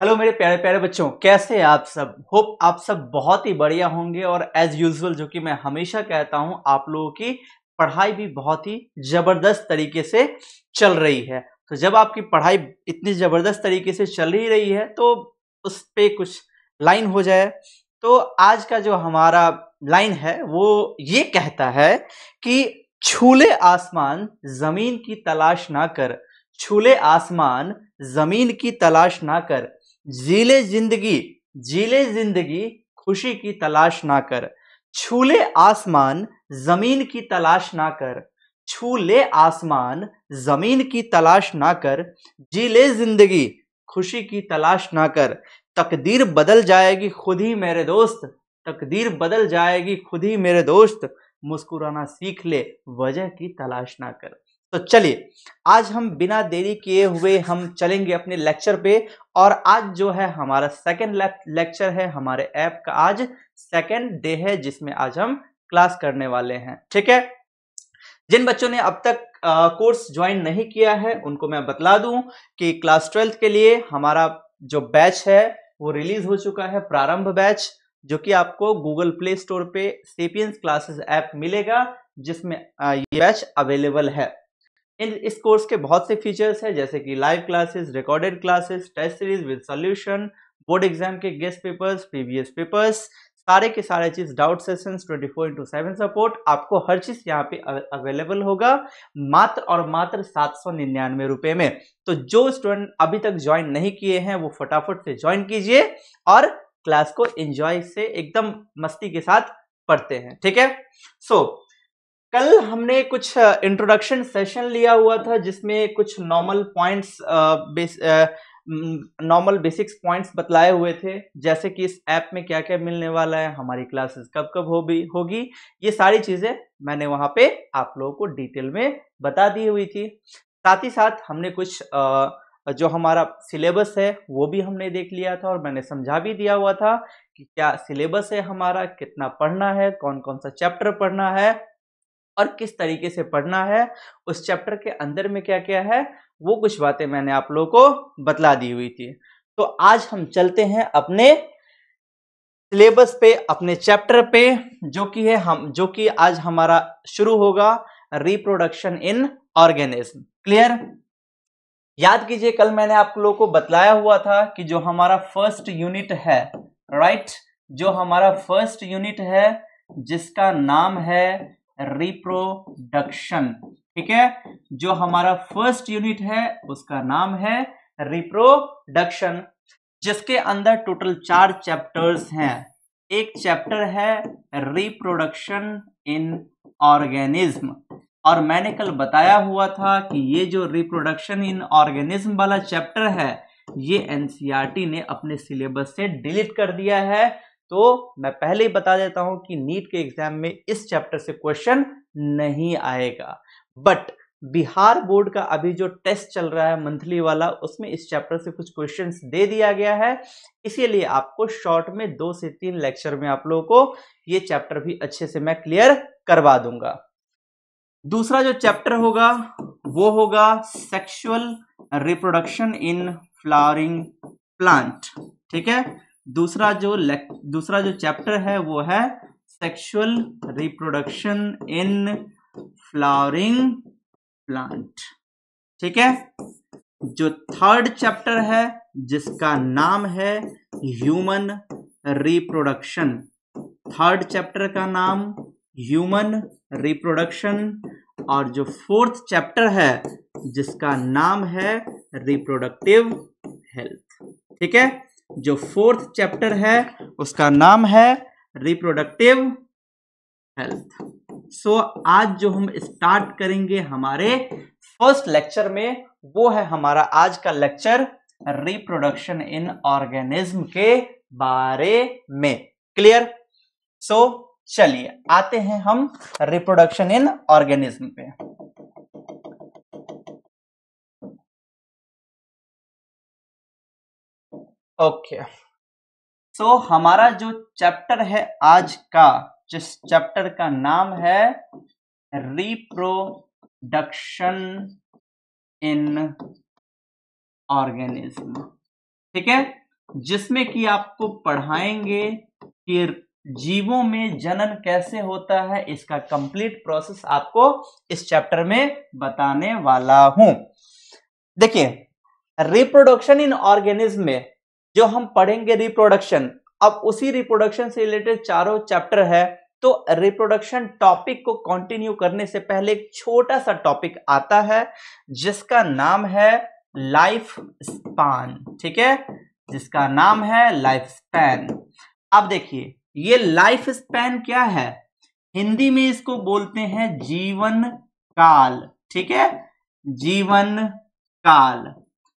Hello मेरे प्यारे प्यारे बच्चों, कैसे हैं आप सब? होप आप सब बहुत ही बढ़िया होंगे और एज यूजुअल जो कि मैं हमेशा कहता हूँ, आप लोगों की पढ़ाई भी बहुत ही ज़बरदस्त तरीके से चल रही है। तो जब आपकी पढ़ाई इतनी ज़बरदस्त तरीके से चल ही रही है तो उस पर कुछ लाइन हो जाए। तो आज का जो हमारा लाइन है, वो ये कहता है कि छूले आसमान, ज़मीन की तलाश ना कर। छूले आसमान, ज़मीन की तलाश ना कर। जीले ज़िंदगी जीले ज़िंदगी, खुशी की तलाश ना कर। छूले आसमान, ज़मीन की तलाश ना कर। छू ले आसमान, ज़मीन की तलाश ना कर। जी ले ज़िंदगी, खुशी की तलाश ना कर। तकदीर बदल जाएगी खुद ही मेरे दोस्त। तकदीर बदल जाएगी खुद ही मेरे दोस्त। मुस्कुराना सीख ले, वजह की तलाश ना कर। तो चलिए, आज हम बिना देरी किए हुए हम चलेंगे अपने लेक्चर पे और आज जो है हमारा सेकेंड लेक्चर है हमारे ऐप का आज सेकेंड डे है जिसमें आज हम क्लास करने वाले हैं, ठीक है? जिन बच्चों ने अब तक कोर्स ज्वाइन नहीं किया है, उनको मैं बतला दूँ कि क्लास ट्वेल्थ के लिए हमारा जो बैच है, वो रिलीज़ हो चुका है, प्रारंभ बैच जो कि आपको गूगल प्ले स्टोर पे सेपियंस क्लासेस ऐप मिलेगा, जिसमें ये बैच अवेलेबल है। इन इस कोर्स के बहुत से फीचर्स हैं जैसे कि live classes recorded classes test series with solution board exam के गेस्ट पेपर्स प्रीवियस पेपर्स सारे के सारे चीज़ doubt sessions 24 four into seven support आपको हर चीज़ यहाँ पे अवेलेबल होगा मात्र और मात्र सात सौ निन्यानवे रुपए में। तो जो स्टूडेंट अभी तक ज्वाइन नहीं किए हैं वो फटाफट से ज्वाइन कीजिए और क्लास को एंजॉय से एकदम मस्ती के साथ पढ़ते हैं ठीक है? सो so, कल हमने कुछ इंट्रोडक्शन सेशन लिया हुआ था जिसमें कुछ normal points normal basics points बतलाए हुए थे। जैसे कि इस ऐप में क्या क्या मिलने वाला है हमारी क्लासेस कब कब हो होगी ये सारी चीज़ें मैंने वहाँ पे आप लोगों को डिटेल में बता दी हुई थी। साथ ही साथ हमने कुछ आ, जो हमारा सिलेबस है वो भी हमने देख लिया था और मैंने समझा भी दिया हुआ था कि क्या सिलेबस है हमारा कितना पढ़ना है कौन कौन सा चैप्टर पढ़ना है और किस तरीके से पढ़ना है, उस चैप्टर के अंदर में क्या क्या है, वो कुछ बातें मैंने आप लोगों को बतला दी हुई थी। तो आज हम चलते हैं अपने सिलेबस पे, अपने चैप्टर पे, जो कि है हम, जो कि आज हमारा शुरू होगा रिप्रोडक्शन इन ऑर्गेनिज्म क्लियर याद कीजिए, कल मैंने आप लोगों को बतलाया हुआ था कि जो हमारा फ़र्स्ट यूनिट है राइट जो हमारा फ़र्स्ट यूनिट है, जिसका नाम है रिप्रोडक्शन ठीक है? जो हमारा फ़र्स्ट यूनिट है, उसका नाम है रिप्रोडक्शन जिसके अंदर टोटल चार चैप्टर्स हैं। एक चैप्टर है रिप्रोडक्शन इन ऑर्गेनिज्म और मैंने कल बताया हुआ था कि ये जो रिप्रोडक्शन इन ऑर्गेनिज्म वाला चैप्टर है, ये एनसीईआरटी ने अपने सिलेबस से डिलीट कर दिया है। तो मैं पहले ही बता देता हूँ कि नीट के एग्ज़ाम में इस चैप्टर से क्वेश्चन नहीं आएगा। बट बिहार बोर्ड का अभी जो टेस्ट चल रहा है मंथली वाला, उसमें इस चैप्टर से कुछ क्वेश्चंस दे दिया गया है। इसीलिए आपको शॉर्ट में दो से तीन लेक्चर में आप लोगों को ये चैप्टर भी अच्छे से मैं क्लियर करवा दूँगा। दूसरा जो चैप्टर होगा, वो होगा sexual reproduction in flowering plant ठीक है? दूसरा जो दूसरा जो चैप्टर है, वो है sexual reproduction in flowering plant ठीक है? जो थर्ड चैप्टर है, जिसका नाम है ह्यूमन रिप्रोडक्शन थर्ड चैप्टर का नाम ह्यूमन रिप्रोडक्शन और जो फोर्थ चैप्टर है, जिसका नाम है रिप्रोडक्टिव हेल्थ ठीक है? जो फोर्थ चैप्टर है उसका नाम है रिप्रोडक्टिव हेल्थ। सो आज जो हम स्टार्ट करेंगे हमारे फ़र्स्ट लेक्चर में वो है हमारा आज का लेक्चर रिप्रोडक्शन इन ऑर्गेनिज्म के बारे में। क्लियर सो so, चलिए आते हैं हम रिप्रोडक्शन इन ऑर्गेनिज्म पे। ओके। सो, हमारा जो चैप्टर है आज का, जिस चैप्टर का नाम है रिप्रोडक्शन इन ऑर्गेनिज्म। ठीक है? जिसमें कि आपको पढ़ाएँगे कि जीवों में जनन कैसे होता है, इसका कंप्लीट प्रोसेस आपको इस चैप्टर में बताने वाला हूँ। देखिए, रिप्रोडक्शन इन ऑर्गेनिज्म में जो हम पढ़ेंगे रिप्रोडक्शन अब उसी रिप्रोडक्शन से रिलेटेड चारों चैप्टर है तो रिप्रोडक्शन टॉपिक को कंटिन्यू करने से पहले एक छोटा सा टॉपिक आता है, जिसका नाम है लाइफ स्पान ठीक है? जिसका नाम है लाइफ स्पैन अब देखिए, ये लाइफ स्पैन क्या है? हिंदी में इसको बोलते हैं जीवन काल, ठीक है? जीवन काल।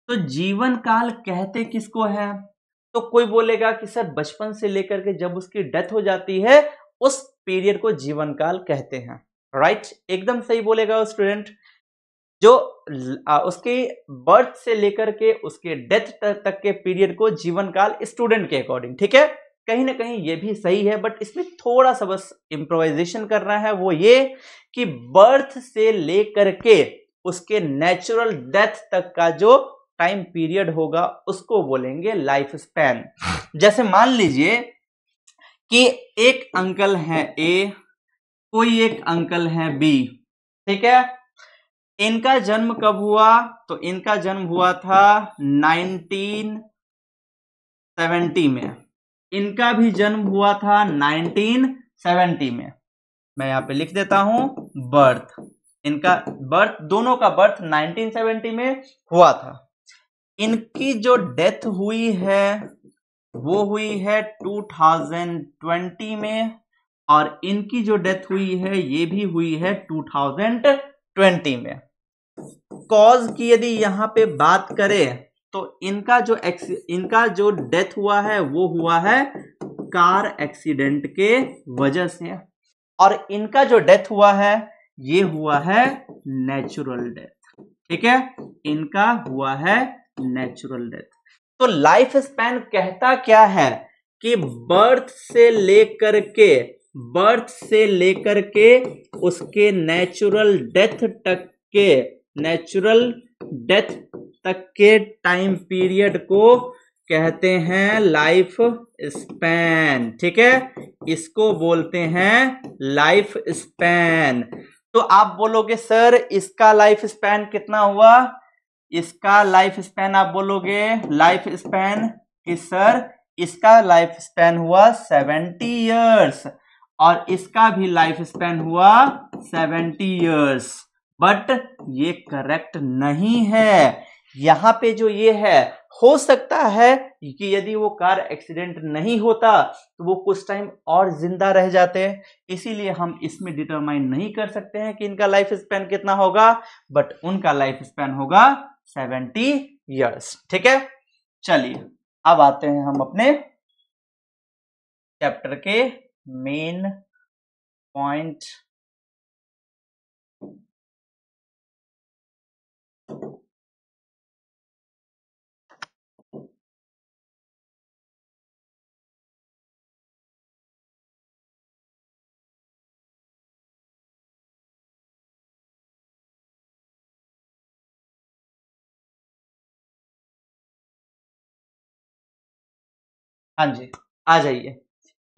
तो जीवन काल कहते किसको है? तो कोई बोलेगा कि सर बचपन से लेकर के जब उसकी डेथ हो जाती है, उस पीरियड को जीवन काल कहते हैं। राइट एकदम सही बोलेगा स्टूडेंट। जो उसके बर्थ से लेकर के उसके डेथ तक के पीरियड को जीवन काल स्टूडेंट के अकॉर्डिंग, ठीक है? कहीं ना कहीं ये भी सही है, बट इसमें थोड़ा सा बस इम्प्रोवाइजेशन करना है, वो ये कि बर्थ से लेकर के उसके नेचुरल डेथ तक का जो टाइम पीरियड होगा, उसको बोलेंगे लाइफ स्पैन जैसे मान लीजिए कि एक अंकल है ए कोई एक अंकल है बी ठीक है? इनका जन्म कब हुआ? तो इनका जन्म हुआ था 1970 में। इनका भी जन्म हुआ था 1970 में। मैं यहाँ पे लिख देता हूँ बर्थ इनका बर्थ दोनों का बर्थ 1970 में हुआ था। इनकी जो डेथ हुई है, वो हुई है 2020 में, और इनकी जो डेथ हुई है, ये भी हुई है 2020 में। कॉज की यदि यहाँ पे बात करें तो इनका जो इनका जो डेथ हुआ है, वो हुआ है कार एक्सीडेंट के वजह से। और इनका जो डेथ हुआ है, ये हुआ है नेचुरल डेथ ठीक है? इनका हुआ है नेचुरल डेथ तो लाइफ स्पैन कहता क्या है कि बर्थ से लेकर के बर्थ से लेकर के उसके नेचुरल डेथ तक के नेचुरल डेथ तक के टाइम पीरियड को कहते हैं लाइफ स्पैन ठीक है? इसको बोलते हैं लाइफ स्पैन तो आप बोलोगे, सर, इसका लाइफ स्पैन कितना हुआ? इसका लाइफ स्पैन आप बोलोगे? लाइफ स्पैन कि सर, इसका लाइफ स्पैन हुआ सेवेंटी ईयर्स और इसका भी लाइफ स्पैन हुआ सेवेंटी ईयर्स बट ये करेक्ट नहीं है। यहाँ पे जो ये है, हो सकता है कि यदि वो कार एक्सीडेंट नहीं होता तो वो कुछ टाइम और ज़िंदा रह जाते। इसीलिए हम इसमें डिटरमाइन नहीं कर सकते हैं कि इनका लाइफ स्पैन कितना होगा, बट उनका लाइफ स्पैन होगा सेवेंटी ईयर्स ठीक है? चलिए अब आते हैं हम अपने चैप्टर के मेन पॉइंट हाँ जी आ जाइए।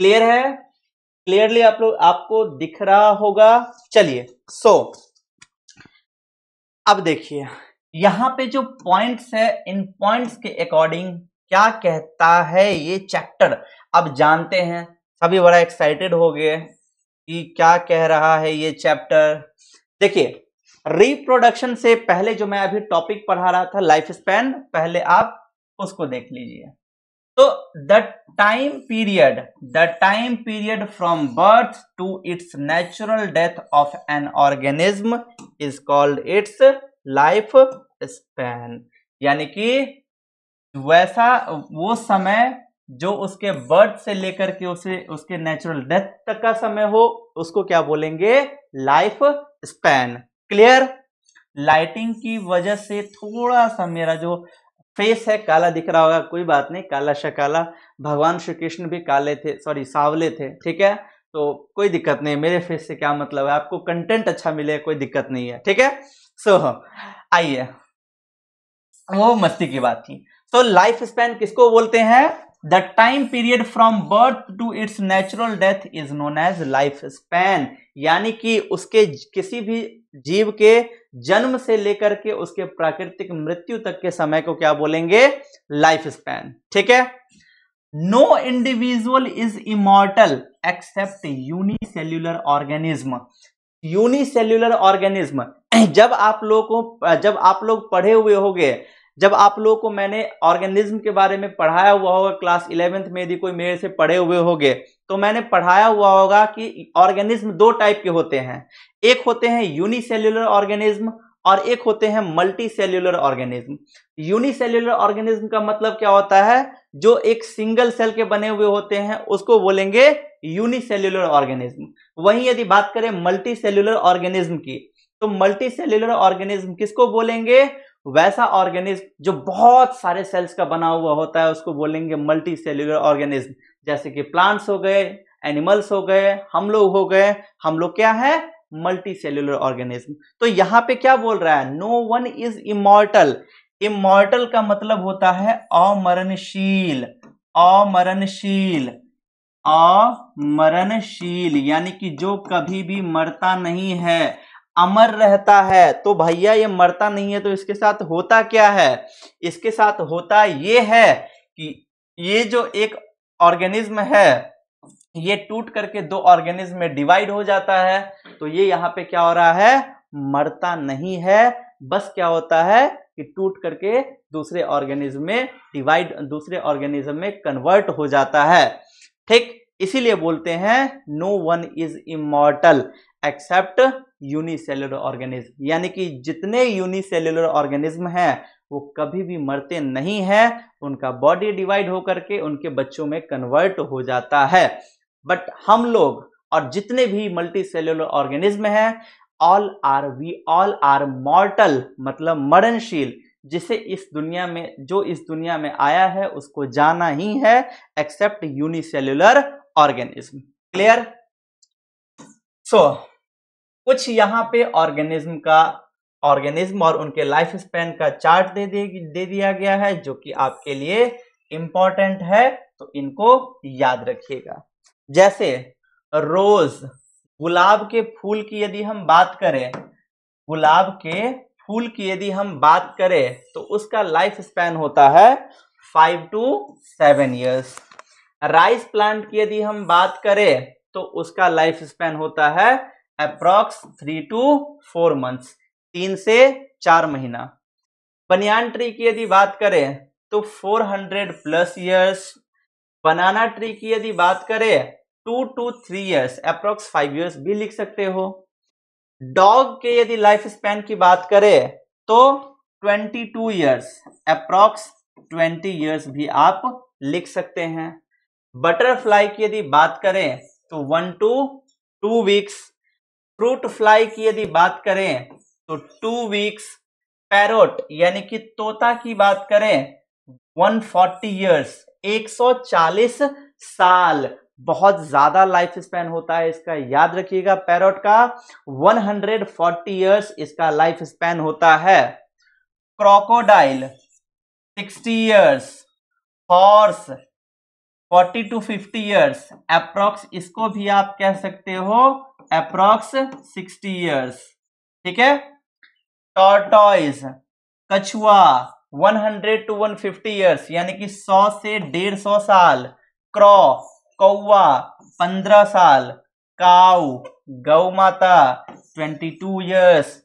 क्लियर है? क्लियरली आप लोग आपको दिख रहा होगा। चलिए सो so, अब देखिए यहाँ पे जो पॉइंट्स है इन पॉइंट्स के अकॉर्डिंग क्या कहता है ये चैप्टर अब जानते हैं सभी बड़ा एक्साइटेड हो गए कि क्या कह रहा है ये चैप्टर देखिए रिप्रोडक्शन से पहले जो मैं अभी टॉपिक पढ़ा रहा था लाइफ स्पैन पहले आप उसको देख लीजिए। तो the time period the time period from birth to its natural death of an organism is called its life span यानी कि वैसा, वो समय जो उसके बर्थ से लेकर के उसे, उसके नेचुरल डेथ तक का समय हो, उसको क्या बोलेंगे? लाइफ स्पैन क्लियर लाइटिंग की वजह से थोड़ा सा मेरा जो फेस है काला दिख रहा होगा कोई बात नहीं काला शकाला। भगवान श्री कृष्ण भी काले थे सॉरी सावले थे ठीक है? तो कोई दिक्कत नहीं मेरे फेस से क्या मतलब है? आपको कंटेंट अच्छा मिले कोई दिक्कत नहीं है ठीक है? सो so, आइए वो मस्ती की बात थी। तो लाइफ स्पैन किसको बोलते हैं? The time period from birth to its natural death is known as life span यानी कि उसके किसी भी जीव के जन्म से लेकर के उसके प्राकृतिक मृत्यु तक के समय को क्या बोलेंगे? लाइफ स्पैन ठीक है? No individual is immortal except unicellular organism unicellular organism जब आप लोग जब आप लोग पढ़े हुए होंगे जब आप लोगों को मैंने ऑर्गेनिज्म के बारे में पढ़ाया हुआ होगा, क्लास इलेवेंथ में यदि कोई मेरे से पढ़े हुए होंगे तो मैंने पढ़ाया हुआ होगा कि ऑर्गेनिज्म दो टाइप के होते हैं। एक होते हैं यूनिसेल्युलर ऑर्गेनिज्म और एक होते हैं multicellular organism unicellular organism का मतलब क्या होता है? जो एक सिंगल सेल के बने हुए होते हैं, उसको बोलेंगे यूनिसेल्युलर ऑर्गेनिज्म वहीं यदि बात करें मल्टी सेल्यूलर ऑर्गेनिज्म की तो मल्टी सेल्यूलर ऑर्गेनिज्म किसको बोलेंगे? वैसा ऑर्गेनिज्म जो बहुत सारे सेल्स का बना हुआ होता है, उसको बोलेंगे मल्टी सेल्यूलर ऑर्गेनिज्म जैसे कि प्लांट्स हो गए एनिमल्स हो गए, हम लोग हो गए, हम लोग क्या है? मल्टी सेल्यूलर ऑर्गेनिज्म तो यहाँ पे क्या बोल रहा है? No one is immortal immortal का मतलब होता है अमरणशील। अमरणशील। अमरणशील, यानी कि जो कभी भी मरता नहीं है। अमर रहता है तो भैया ये मरता नहीं है तो इसके साथ होता क्या है? इसके साथ होता ये है कि ये जो एक ऑर्गेनिज्म है, ये टूट करके दो ऑर्गेनिज्म में डिवाइड हो जाता है तो ये यहाँ पे क्या हो रहा है? मरता नहीं है। बस क्या होता है कि टूट करके दूसरे ऑर्गेनिज्म में डिवाइड, दूसरे ऑर्गेनिज्म में कन्वर्ट हो जाता है। ठीक, इसीलिए बोलते हैं no one is immortal except unicellular organism यानी कि जितने यूनिसेलुलर ऑर्गेनिज्म हैं, वो कभी भी मरते नहीं है, उनका बॉडी डिवाइड होकर के उनके बच्चों में कन्वर्ट हो जाता है। बट हम लोग और जितने भी मल्टी सेल्युलर ऑर्गेनिज्म हैं all are we all are mortal मतलब मरणशील, जिसे इस दुनिया में, जो इस दुनिया में आया है, उसको जाना ही है except unicellular organism clear so कुछ यहाँ पे ऑर्गेनिज्म का ऑर्गेनिज्म और उनके लाइफ स्पेन का चार्ट दे दे, दे दिया गया है जो कि आपके लिए इंपॉर्टेंट है तो इनको याद रखिएगा। जैसे रोज गुलाब के फूल की यदि हम बात करें गुलाब के फूल की यदि हम बात करें तो उसका लाइफ स्पैन होता है five to seven years rice plant की यदि हम बात करें तो उसका लाइफ स्पैन होता है approx three to four months तीन से चार महीना। बनियान ट्री की यदि बात करें तो 400 प्लस इयर्स बनाना ट्री की यदि बात करें two to three years approx five years भी लिख सकते हो। डॉग के यदि लाइफ स्पैन की बात करें तो 22 ईयर्स अप्रोक्स ट्वेंटी ईयर्स भी आप लिख सकते हैं। बटरफ्लाई की यदि बात करें तो one to two weeks fruit fly की यदि बात करें तो टू वीक्स पैरोट यानी कि तोता की बात करें 140 इयर्स 140 साल, बहुत ज़्यादा लाइफ स्पैन होता है इसका। याद रखिएगा पैरोट का 140 इयर्स इसका लाइफ स्पैन होता है। Crocodile 60 years horse 40 to 50 years approx इसको भी आप कह सकते हो अप्रोक्स सिक्सटी ईयर्स ठीक है? टॉर्टॉइज कछुआ 100 टू 150 ईयर्स यानी कि 100 से 150 साल, क्रॉ, कौवा 15 साल, काउ, गौ माता 22 ईयर्स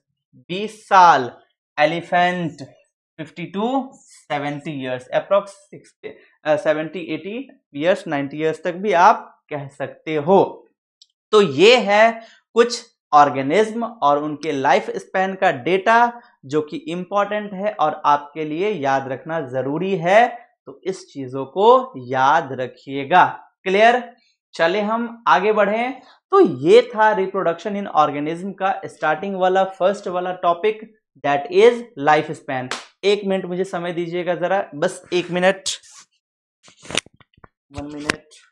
20 साल, elephant 52 to 70 years approx 70 80 years 90 years तक भी आप कह सकते हो। तो ये है कुछ ऑर्गेनिज्म और उनके लाइफ स्पैन का डेटा जो कि इंपॉर्टेंट है और आपके लिए याद रखना ज़रूरी है। तो इस चीज़ों को याद रखिएगा। क्लियर? चले हम आगे बढ़े। तो ये था रिप्रोडक्शन इन ऑर्गेनिज्म का स्टार्टिंग वाला फ़र्स्ट वाला topic that is life span एक मिनट मुझे समय दीजिएगा जरा। बस एक मिनट वन मिनट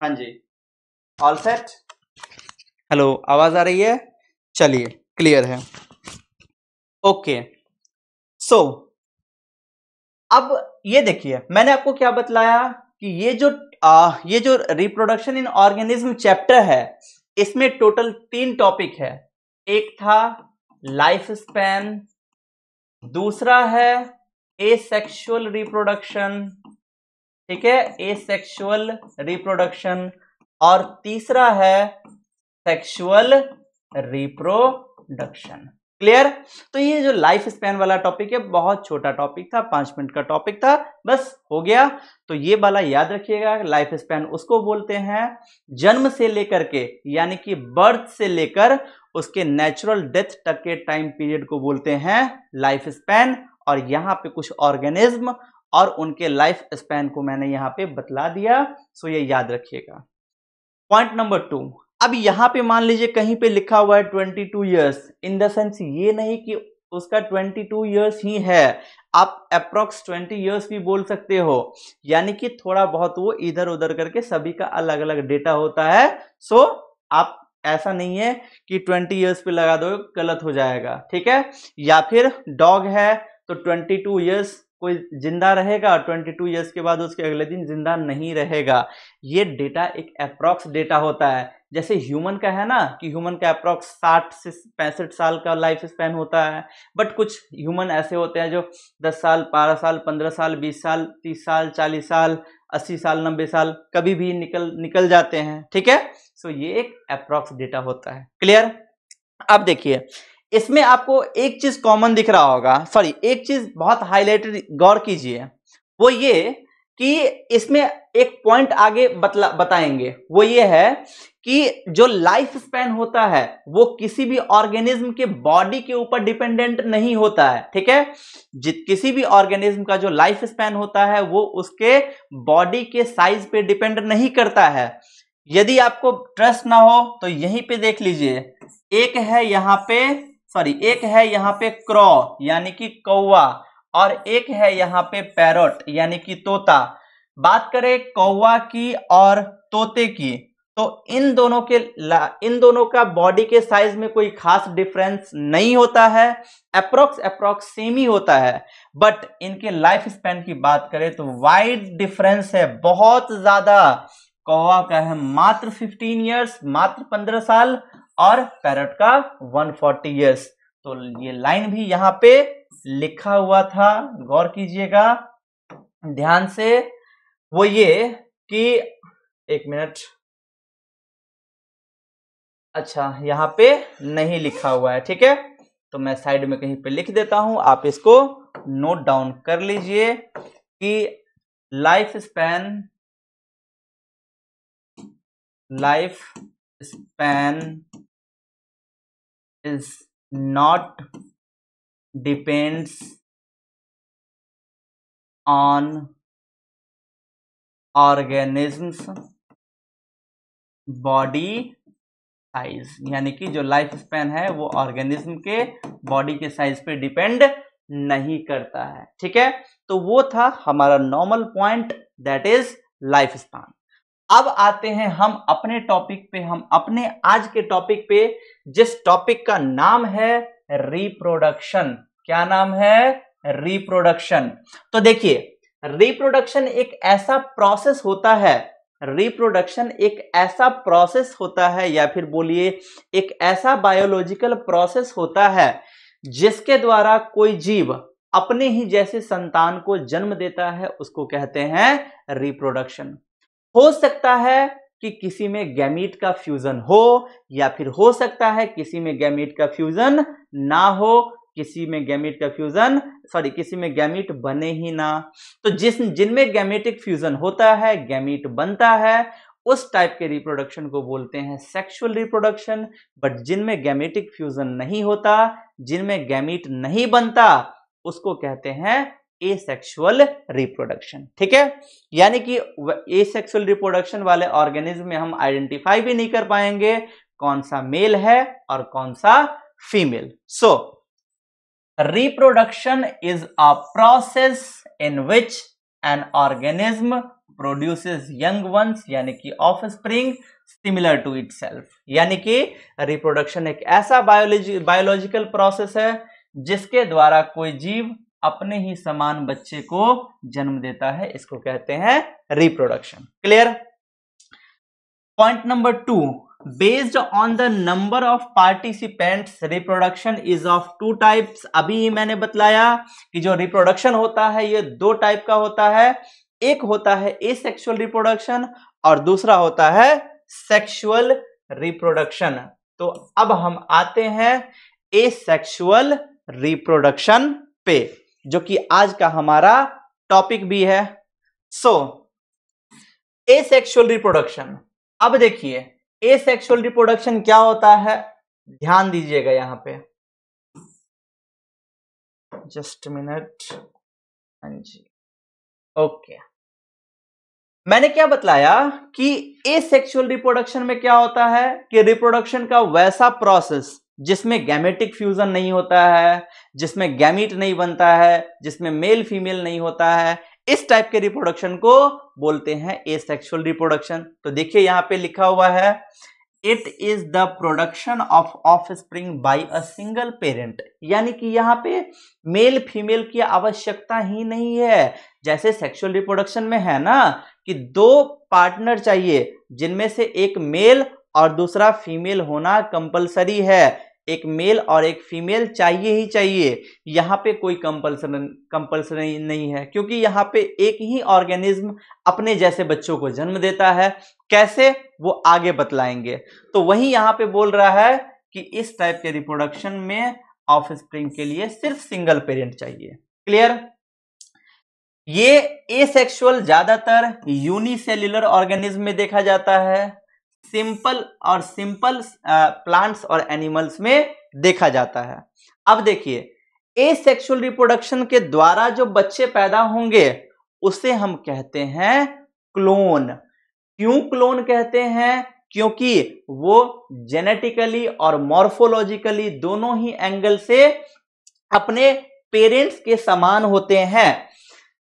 हाँ जी। ऑल सेट हेलो आवाज़ आ रही है? चलिए क्लियर है। ओके सो अब ये देखिए मैंने आपको क्या बतलाया कि ये जो आ, ये जो रिप्रोडक्शन इन ऑर्गेनिज्म चैप्टर है इसमें टोटल तीन टॉपिक है। एक था लाइफ स्पैन दूसरा है ए सेक्शुअल रिप्रोडक्शन ठीक है ए सेक्शुअल रिप्रोडक्शन और तीसरा है सेक्सुअल रिप्रोडक्शन क्लियर तो ये जो लाइफ स्पैन वाला टॉपिक है, बहुत छोटा टॉपिक था, पाँच मिनट का टॉपिक था, बस हो गया। तो ये वाला याद रखिएगा लाइफ स्पैन उसको बोलते हैं, जन्म से लेकर के, यानी कि बर्थ से लेकर उसके नेचुरल डेथ तक के टाइम पीरियड को बोलते हैं लाइफ स्पैन और यहाँ पे कुछ ऑर्गेनिज्म और उनके लाइफ स्पैन को मैंने यहाँ पे बतला दिया सो ये याद रखिएगा। पॉइंट नंबर टू अब यहाँ पे मान लीजिए कहीं पे लिखा हुआ है twenty two years in the sense ये नहीं कि उसका ट्वेंटी टू ईयर्स ही है, आप अप्रोक्स ट्वेंटी ईयर्स भी बोल सकते हो, यानी कि थोड़ा बहुत वो इधर उधर करके सभी का अलग अलग डेटा होता है सो आप ऐसा नहीं है कि ट्वेंटी ईयर्स पे लगा दो, गलत हो जाएगा, ठीक है? या फिर डॉग है तो ट्वेंटी टू ईयर्स कोई ज़िंदा रहेगा ट्वेंटी टू ईयर्स के बाद उसके अगले दिन ज़िंदा नहीं रहेगा। ये डेटा एक अप्रॉक्स डेटा होता है। जैसे ह्यूमन का है ना, कि ह्यूमन का अप्रॉक्स साठ से पैंसठ साल का लाइफ स्पैन होता है। बट कुछ ह्यूमन ऐसे होते हैं जो दस साल, बारह साल, पंद्रह साल, बीस साल, तीस साल, चालीस साल, अस्सी साल, नब्बे साल, कभी भी निकल निकल जाते हैं। ठीक है? सो ये एक अप्रॉक्स डेटा होता है। क्लियर अब देखिए इसमें आपको एक चीज़ कॉमन दिख रहा होगा। सॉरी एक चीज़ बहुत हाईलाइटेड गौर कीजिए। वो ये कि इसमें एक पॉइंट आगे बतला, बताएँगे। वो ये है कि जो लाइफ स्पैन होता है, वो किसी भी ऑर्गेनिज्म के बॉडी के ऊपर डिपेंडेंट नहीं होता है, ठीक है? जित, किसी भी ऑर्गेनिज्म का जो लाइफ स्पैन होता है, वो उसके बॉडी के साइज़ पे डिपेंड नहीं करता है। यदि आपको ट्रस्ट ना हो तो यहीं पे देख लीजिए। एक है यहाँ पे सॉरी एक है यहाँ पे क्रॉ यानी कि कौवा, और एक है यहाँ पे पैरोट यानी कि तोता। बात करें कौवा की और तोते की तो इन दोनों के इन दोनों का बॉडी के साइज़ में कोई खास डिफरेंस नहीं होता है। अप्रोक्स अप्रोक्स सेम ही होता है। बट इनके लाइफ स्पैन की बात करें तो वाइड डिफरेंस है बहुत ज़्यादा। कौवा का है मात्र 15 इयर्स मात्र 15 साल और पैरट का 140 फोर्टी ईयर्स तो ये लाइन भी यहाँ पे लिखा हुआ था, गौर कीजिएगा। ध्यान से, वो ये कि, एक मिनट। अच्छा यहाँ पे नहीं लिखा हुआ है, ठीक है? तो मैं साइड में कहीं पे लिख देता हूँ, आप इसको नोट डाउन कर लीजिए कि life span life span is not depends on organisms body size यानी कि जो लाइफ स्पैन है, वो ऑर्गेनिज्म के बॉडी के साइज़ पे डिपेंड नहीं करता है। ठीक है? तो वो था हमारा normal point that is life span अब आते हैं हम अपने टॉपिक पे, हम अपने आज के टॉपिक पे, जिस टॉपिक का नाम है रिप्रोडक्शन क्या नाम है? रिप्रोडक्शन तो देखिए रिप्रोडक्शन एक ऐसा प्रोसेस होता है रिप्रोडक्शन एक ऐसा प्रोसेस होता है, या फिर बोलिए, एक ऐसा बायोलॉजिकल प्रोसेस होता है, जिसके द्वारा कोई जीव अपने ही जैसे संतान को जन्म देता है, उसको कहते हैं रिप्रोडक्शन हो सकता है कि किसी में गैमीट का फ्यूजन हो, या फिर हो सकता है किसी में गैमीट का फ्यूजन ना हो, किसी में गैमीट का फ्यूजन, सॉरी, किसी में गैमीट बने ही ना। तो जिस, जिनमें गैमेटिक फ्यूजन होता है, गैमीट बनता है, उस टाइप के रिप्रोडक्शन को बोलते हैं सेक्सुअल रिप्रोडक्शन। बट जिनमें गैमेटिक फ्यूजन नहीं होता, जिनमें गैमीट नहीं बनता, उसको कहते हैं एसेक्सुअल रिप्रोडक्शन ठीक है? यानी कि एसेक्सुअल रिप्रोडक्शन वाले ऑर्गेनिज्म में हम आइडेंटिफाई भी नहीं कर पाएँगे कौन सा मेल है और कौन सा female so reproduction is a process in which an organism produces young ones यानी कि offspring similar to it यानी कि रिप्रोडक्शन एक ऐसा बायोलॉजी बायोलॉजिकल प्रोसेस है जिसके द्वारा कोई जीव अपने ही समान बच्चे को जन्म देता है, इसको कहते हैं reproduction clear point number two based on the number of participants reproduction is of two types अभी मैंने बतलाया कि जो रिप्रोडक्शन होता है, ये दो टाइप का होता है। एक होता है ए सेक्शुअल रिप्रोडक्शन और दूसरा होता है सेक्सुअल रिप्रोडक्शन तो अब हम आते हैं ए सेक्सुअल रिप्रोडक्शन पे। जो कि आज का हमारा टॉपिक भी है। सो ए सेक्सुअल रिप्रोडक्शन अब देखिए ए सेक्सुअल रिप्रोडक्शन क्या होता है? ध्यान दीजिएगा यहाँ पे। जस्ट मिनट हाँ जी। ओके मैंने क्या बतलाया कि ए सेक्सुअल रिप्रोडक्शन में क्या होता है? कि रिप्रोडक्शन का वैसा प्रोसेस जिसमें गैमेटिक फ्यूजन नहीं होता है, जिसमें गैमिट नहीं बनता है, जिसमें मेल फीमेल नहीं होता है, इस टाइप के रिप्रोडक्शन को बोलते हैं ए सेक्सुअल रिप्रोडक्शन तो देखिए यहाँ पे लिखा हुआ है it is the production of offspring by a single parent यानी कि यहाँ पे मेल फीमेल की आवश्यकता ही नहीं है। जैसे सेक्सुअल रिप्रोडक्शन में है ना कि दो पार्टनर चाहिए, जिनमें से एक मेल और दूसरा फीमेल होना कंपलसरी है। एक मेल और एक फीमेल चाहिए ही चाहिए। यहाँ पे कोई कंपल्सन कंपल्सरी नहीं है, क्योंकि यहाँ पे एक ही ऑर्गेनिज्म अपने जैसे बच्चों को जन्म देता है। कैसे? वो आगे बतलाएँगे। तो वही यहाँ पे बोल रहा है कि इस टाइप के रिप्रोडक्शन में ऑफ़ स्प्रिंग के लिए सिर्फ़ सिंगल पेरेंट चाहिए। क्लियर ये एसेक्सुअल ज़्यादातर यूनिसेल्युलर ऑर्गेनिज्म में देखा जाता है। सिंपल और सिंपल प्लांट्स और एनिमल्स में देखा जाता है। अब देखिए ए सेक्सुअल रिप्रोडक्शन के द्वारा जो बच्चे पैदा होंगे, उसे हम कहते हैं क्लोन। क्यों क्लोन कहते हैं? क्योंकि वो जेनेटिकली और मॉर्फोलॉजिकली दोनों ही एंगल से अपने पेरेंट्स के समान होते हैं।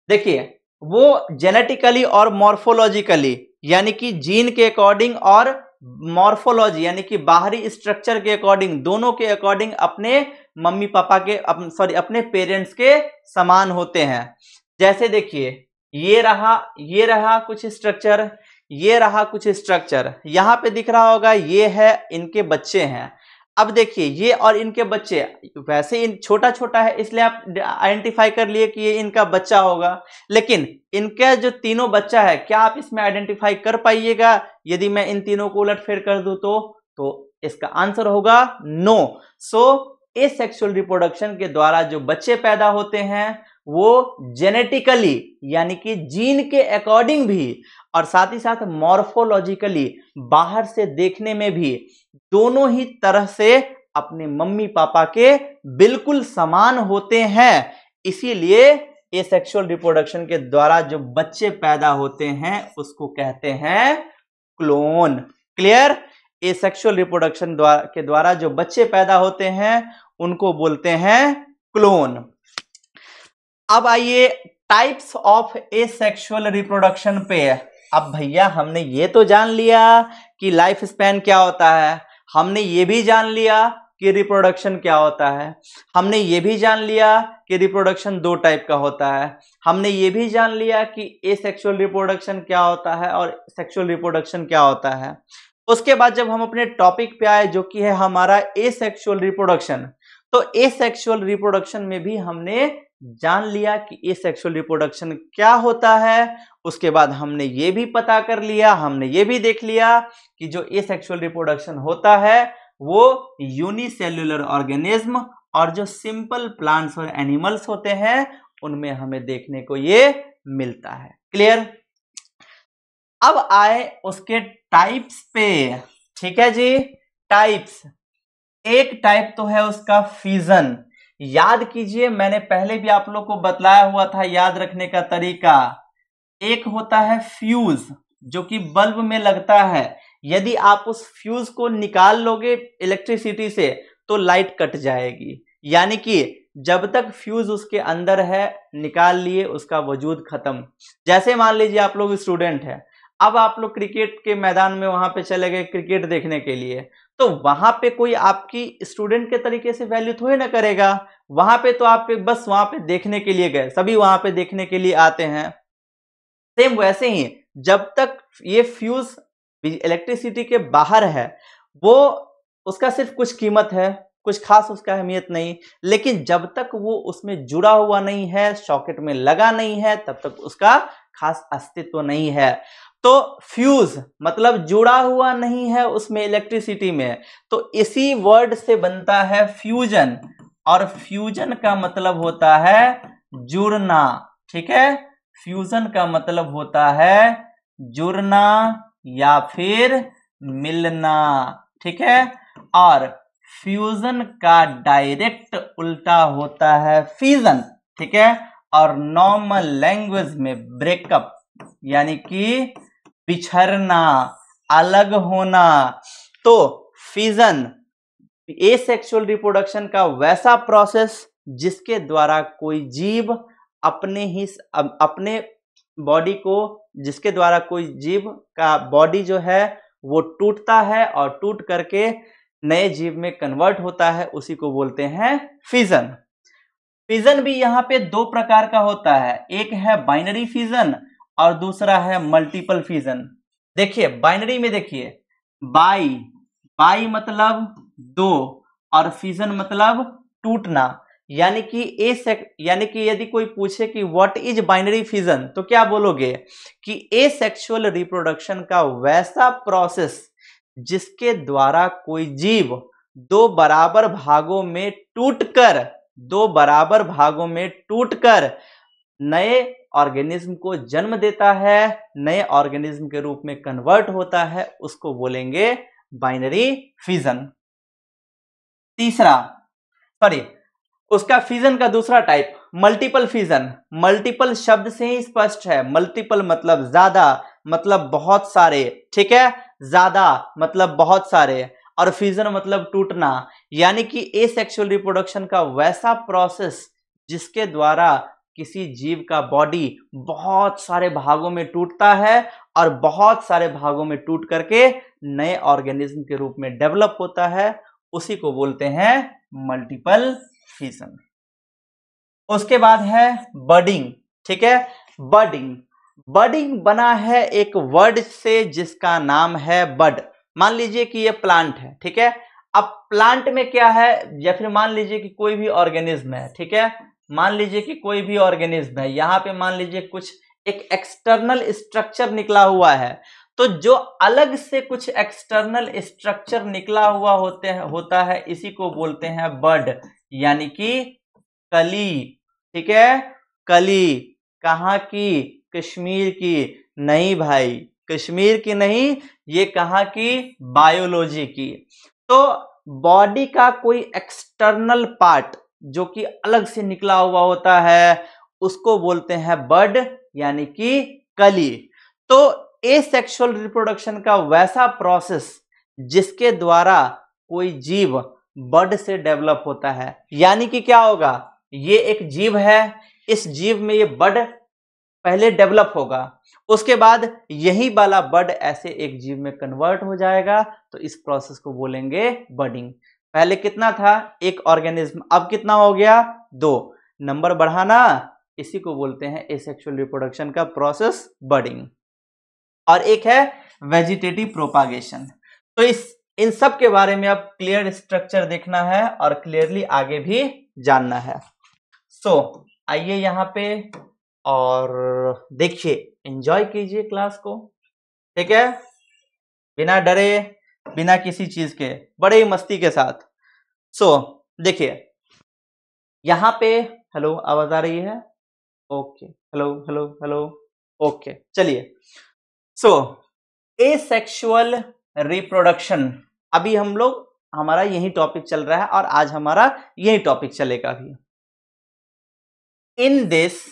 देखिए, वो जेनेटिकली और मॉर्फोलॉजिकली यानी कि जीन के अकॉर्डिंग और मॉर्फोलॉजी यानी कि बाहरी स्ट्रक्चर के अकॉर्डिंग दोनों के अकॉर्डिंग अपने मम्मी पापा के अप, सॉरी अपने पेरेंट्स के समान होते हैं। जैसे देखिए ये रहा ये रहा कुछ स्ट्रक्चर ये रहा कुछ स्ट्रक्चर। यहाँ पे दिख रहा होगा ये है इनके बच्चे हैं। अब देखिए, ये और इनके बच्चे, वैसे इन छोटा छोटा है, इसलिए आप आइडेंटिफाई कर लिए कि ये इनका बच्चा होगा। लेकिन इनका जो तीनों बच्चा है, क्या आप इसमें आइडेंटिफाई कर पाइएगा? यदि मैं इन तीनों को उलट फेर कर दूँ तो तो इसका आंसर होगा no. So asexual reproduction के द्वारा जो बच्चे पैदा होते हैं, वो जेनेटिकली, यानी कि जीन के अकॉर्डिंग भी और साथ ही साथ मॉर्फोलॉजिकली बाहर से देखने में भी दोनों ही तरह से अपने मम्मी पापा के बिल्कुल समान होते हैं। इसीलिए ये सेक्सुअल रिप्रोडक्शन के द्वारा जो बच्चे पैदा होते हैं, उसको कहते हैं clone clear asexual reproduction द्वारा के द्वारा जो बच्चे पैदा होते हैं, उनको बोलते हैं क्लोन अब आइए types of asexual reproduction पे। अब भैया, हमने ये तो जान लिया कि लाइफ स्पैन क्या होता है। हमने ये भी जान लिया कि रिप्रोडक्शन क्या होता है। हमने ये भी जान लिया कि रिप्रोडक्शन दो टाइप का होता है। हमने ये भी जान लिया कि ए सेक्सुअल रिप्रोडक्शन क्या होता है और सेक्सुअल रिप्रोडक्शन क्या होता है। उसके बाद जब हम अपने टॉपिक पे आए, जो कि है हमारा ए सेक्सुअल रिप्रोडक्शन तो ए सेक्सुअल रिप्रोडक्शन में भी हमने जान लिया कि ए सेक्सुअल रिप्रोडक्शन क्या होता है, उसके बाद हमने ये भी पता कर लिया, हमने ये भी देख लिया कि जो ए सेक्सुअल रिप्रोडक्शन होता है, वो यूनिसेल्युलर ऑर्गेनिज्म और जो सिंपल प्लांट्स और एनिमल्स होते हैं, उनमें हमें देखने को ये मिलता है। क्लियर अब आए उसके टाइप्स पे। ठीक है जी? टाइप्स एक टाइप तो है उसका फीजन याद कीजिए, मैंने पहले भी आप लोग को बतलाया हुआ था याद रखने का तरीका। एक होता है फ्यूज, जो कि बल्ब में लगता है। यदि आप उस फ्यूज को निकाल लोगे इलेक्ट्रिसिटी से तो लाइट कट जाएगी। यानी कि जब तक फ्यूज उसके अंदर है, निकाल लिए, उसका वजूद खत्म। जैसे मान लीजिए आप लोग स्टूडेंट है अब आप लोग क्रिकेट के मैदान में वहाँ पे चले गए क्रिकेट देखने के लिए तो वहाँ पे कोई आपकी स्टूडेंट के तरीके से वैल्यू थोड़ी ना करेगा। वहाँ पे तो आप बस वहाँ पे देखने के लिए गए, सभी वहाँ पे देखने के लिए आते हैं। सेम वैसे ही, जब तक ये फ्यूज इलेक्ट्रिसिटी के बाहर है, वो उसका सिर्फ़ कुछ कीमत है, कुछ खास उसका अहमियत नहीं, लेकिन जब तक वो उसमें जुड़ा हुआ नहीं है, सॉकेट में लगा नहीं है, तब तक उसका खास अस्तित्व नहीं है। तो फ्यूज मतलब जुड़ा हुआ नहीं है उसमें इलेक्ट्रिसिटी में। तो इसी वर्ड से बनता है फ्यूजन और फ्यूजन का मतलब होता है जुड़ना, ठीक है? फ्यूजन का मतलब होता है जुड़ना या फिर मिलना, ठीक है? और फ्यूजन का डायरेक्ट उल्टा होता है फ्यूजन ठीक है? और नॉर्मल लैंग्वेज में ब्रेकअप यानी कि बिछरना अलग होना। तो फिजन ए सेक्सुअल रिप्रोडक्शन का वैसा प्रोसेस जिसके द्वारा कोई जीव अपने ही अपने बॉडी को, जिसके द्वारा कोई जीव का बॉडी जो है, वो टूटता है और टूट करके नए जीव में कन्वर्ट होता है, उसी को बोलते हैं फिजन फिजन भी यहाँ पे दो प्रकार का होता है। एक है बाइनरी फिजन और दूसरा है मल्टीपल फिजन देखिए बाइनरी में देखिए बाई बाई मतलब दो और फिजन मतलब टूटना। यानी कि ए सेक यानी कि यदि कोई पूछे कि व्हाट इज़ बाइनरी फिजन तो क्या बोलोगे? कि ए सेक्सुअल रिप्रोडक्शन का वैसा प्रोसेस जिसके द्वारा कोई जीव दो बराबर भागों में टूटकर, दो बराबर भागों में टूटकर नए ऑर्गेनिज्म को जन्म देता है, नए ऑर्गेनिज्म के रूप में कन्वर्ट होता है, उसको बोलेंगे बाइनरी फिजन तीसरा सॉरी उसका फिजन का दूसरा टाइप मल्टीपल फिजन मल्टीपल शब्द से ही स्पष्ट है। मल्टीपल मतलब ज़्यादा मतलब बहुत सारे, ठीक है? ज़्यादा मतलब बहुत सारे, और फिजन मतलब टूटना, यानी कि ए रिप्रोडक्शन का वैसा प्रोसेस जिसके द्वारा किसी जीव का बॉडी बहुत सारे भागों में टूटता है और बहुत सारे भागों में टूट करके नए ऑर्गेनिज्म के रूप में डेवलप होता है, उसी को बोलते हैं मल्टीपल फिजन उसके बाद है बर्डिंग ठीक है? बर्डिंग बर्डिंग बना है एक वर्ड से जिसका नाम है बड मान लीजिए कि ये प्लांट है, ठीक है? अब प्लांट में क्या है? या फिर मान लीजिए कि कोई भी ऑर्गेनिज्म है, ठीक है? मान लीजिए कि कोई भी ऑर्गेनिज्म है, यहाँ पे मान लीजिए कुछ एक एक्सटर्नल स्ट्रक्चर निकला हुआ है तो जो अलग से कुछ एक्सटर्नल स्ट्रक्चर निकला हुआ होते हैं, होता है, इसी को बोलते हैं बर्ड यानी कि कली, ठीक है? कली, कहाँ की? कश्मीर की, नहीं भाई, कश्मीर की नहीं, ये कहाँ की? बायोलॉजी की। तो बॉडी का कोई एक्सटर्नल पार्ट जो कि अलग से निकला हुआ होता है, उसको बोलते हैं बर्ड, यानी कि कली। तो ए सेक्सुअल रिप्रोडक्शन का वैसा प्रोसेस जिसके द्वारा कोई जीव बर्ड से डेवलप होता है, यानी कि क्या होगा? ये एक जीव है, इस जीव में ये बर्ड पहले डेवलप होगा, उसके बाद यही वाला बर्ड ऐसे एक जीव में कन्वर्ट हो जाएगा तो इस प्रोसेस को बोलेंगे बर्डिंग। पहले कितना था? एक ऑर्गेनिज्म अब कितना हो गया? दो। नंबर बढ़ाना इसी को बोलते हैं एसेक्सुअल रिप्रोडक्शन का प्रोसेस बर्डिंग और एक है वेजिटेटिव प्रोपागेशन तो इस इन सब के बारे में अब क्लियर स्ट्रक्चर देखना है और क्लियरली आगे भी जानना है। सो so, आइए यहाँ पे और देखिए एंजॉय कीजिए क्लास को। ठीक है? बिना डरे बिना किसी चीज़ के बड़े ही मस्ती के साथ। सो so, देखिए यहाँ पे हेलो आवाज़ आ रही है? Okay hello hello hello okay चलिए। सो ए सेक्शुअल रिप्रोडक्शन अभी हम लोग हमारा यही टॉपिक चल रहा है और आज हमारा यही टॉपिक चलेगा भी। In this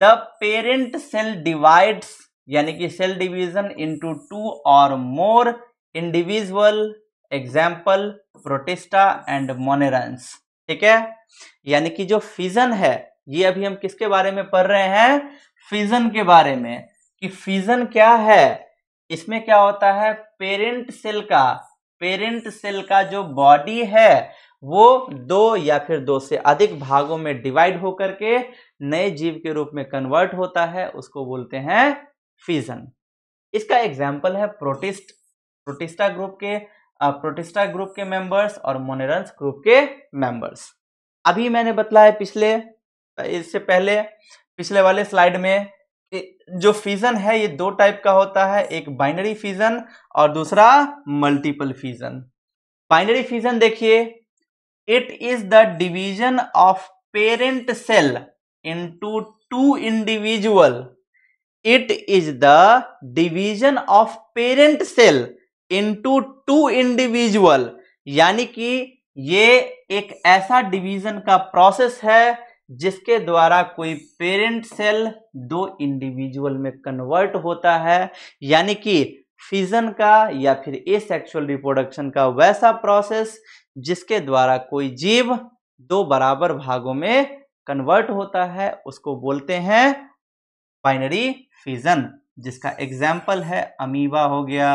the parent cell divides यानी कि सेल डिवीज़न इनटू टू और more individual example protista and monerans ठीक है? यानी कि जो फिजन है, ये अभी हम किसके बारे में पढ़ रहे हैं? फिजन के बारे में। कि फिजन क्या है? इसमें क्या होता है? पेरेंट सेल का। पेरेंट सेल का जो बॉडी है, वो दो या फिर दो से अधिक भागों में डिवाइड होकर के नए जीव के रूप में कन्वर्ट होता है, उसको बोलते हैं फिजन इसका एग्ज़ाम्पल है प्रोटिस्ट प्रोटिस्टा ग्रुप के प्रोटिस्टा ग्रुप के मेंबर्स और मोनेरंस ग्रुप के मेंबर्स अभी मैंने बतलाया पिछले, इससे पहले, पिछले वाले स्लाइड में जो फिजन है, ये दो टाइप का होता है, एक बाइनरी फिजन और दूसरा मल्टीपल फिजन बाइनरी फिजन देखिए it is the division of parent cell into two individual it is the division of parent cell into two individual यानी कि ये एक ऐसा डिवीज़न का प्रोसेस है जिसके द्वारा कोई पेरेंट सेल दो इंडिविजुअल में कन्वर्ट होता है, यानी कि फिजन का या फिर ए सेक्सुअल रिप्रोडक्शन का वैसा प्रोसेस जिसके द्वारा कोई जीव दो बराबर भागों में कन्वर्ट होता है, उसको बोलते हैं बाइनरी फिजन जिसका एग्ज़ाम्पल है अमीबा हो गया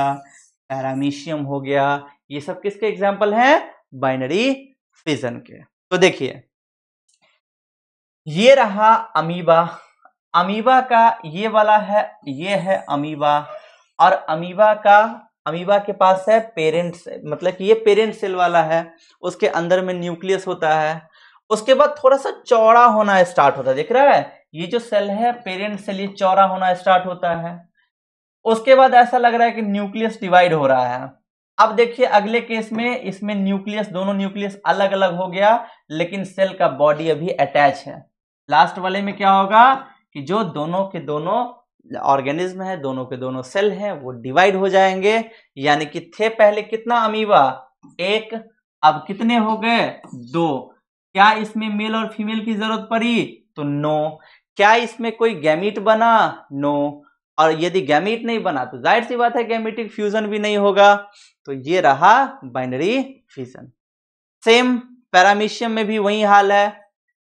पैरामीशियम हो गया। ये सब किसके एग्ज़ाम्पल हैं? बाइनरी फिजन के। तो देखिए, ये रहा अमीबा। अमीबा का ये वाला है, ये है अमीबा। और अमीबा का, अमीबा के पास है पेरेंट मतलब कि ये पेरेंट सेल वाला है। उसके अंदर में न्यूक्लियस होता है। उसके बाद थोड़ा सा चौड़ा होना स्टार्ट होता है। देख रहा है? ये जो सेल है, पेरेंट सेल, ये चौड़ा होना स्टार्ट होता है। उसके बाद ऐसा लग रहा है कि न्यूक्लियस डिवाइड हो रहा है। अब देखिए, अगले केस में इसमें न्यूक्लियस, दोनों न्यूक्लियस अलग अलग हो गया, लेकिन सेल का बॉडी अभी अटैच है। लास्ट वाले में क्या होगा कि जो दोनों के दोनों ऑर्गेनिज्म है, दोनों के दोनों सेल हैं, वो डिवाइड हो जाएँगे। यानी कि थे पहले कितना अमीबा? एक, अब कितने हो गए? दो। क्या इसमें मेल और फीमेल की ज़रूरत पड़ी? तो नो। क्या इसमें कोई गैमिट बना? नो। और यदि गैमिट नहीं बना तो ज़ाहिर सी बात है गैमिटिक फ्यूजन भी नहीं होगा। तो ये रहा बाइनरी फ्यूजन सेम पैरामीशियम में भी वही हाल है।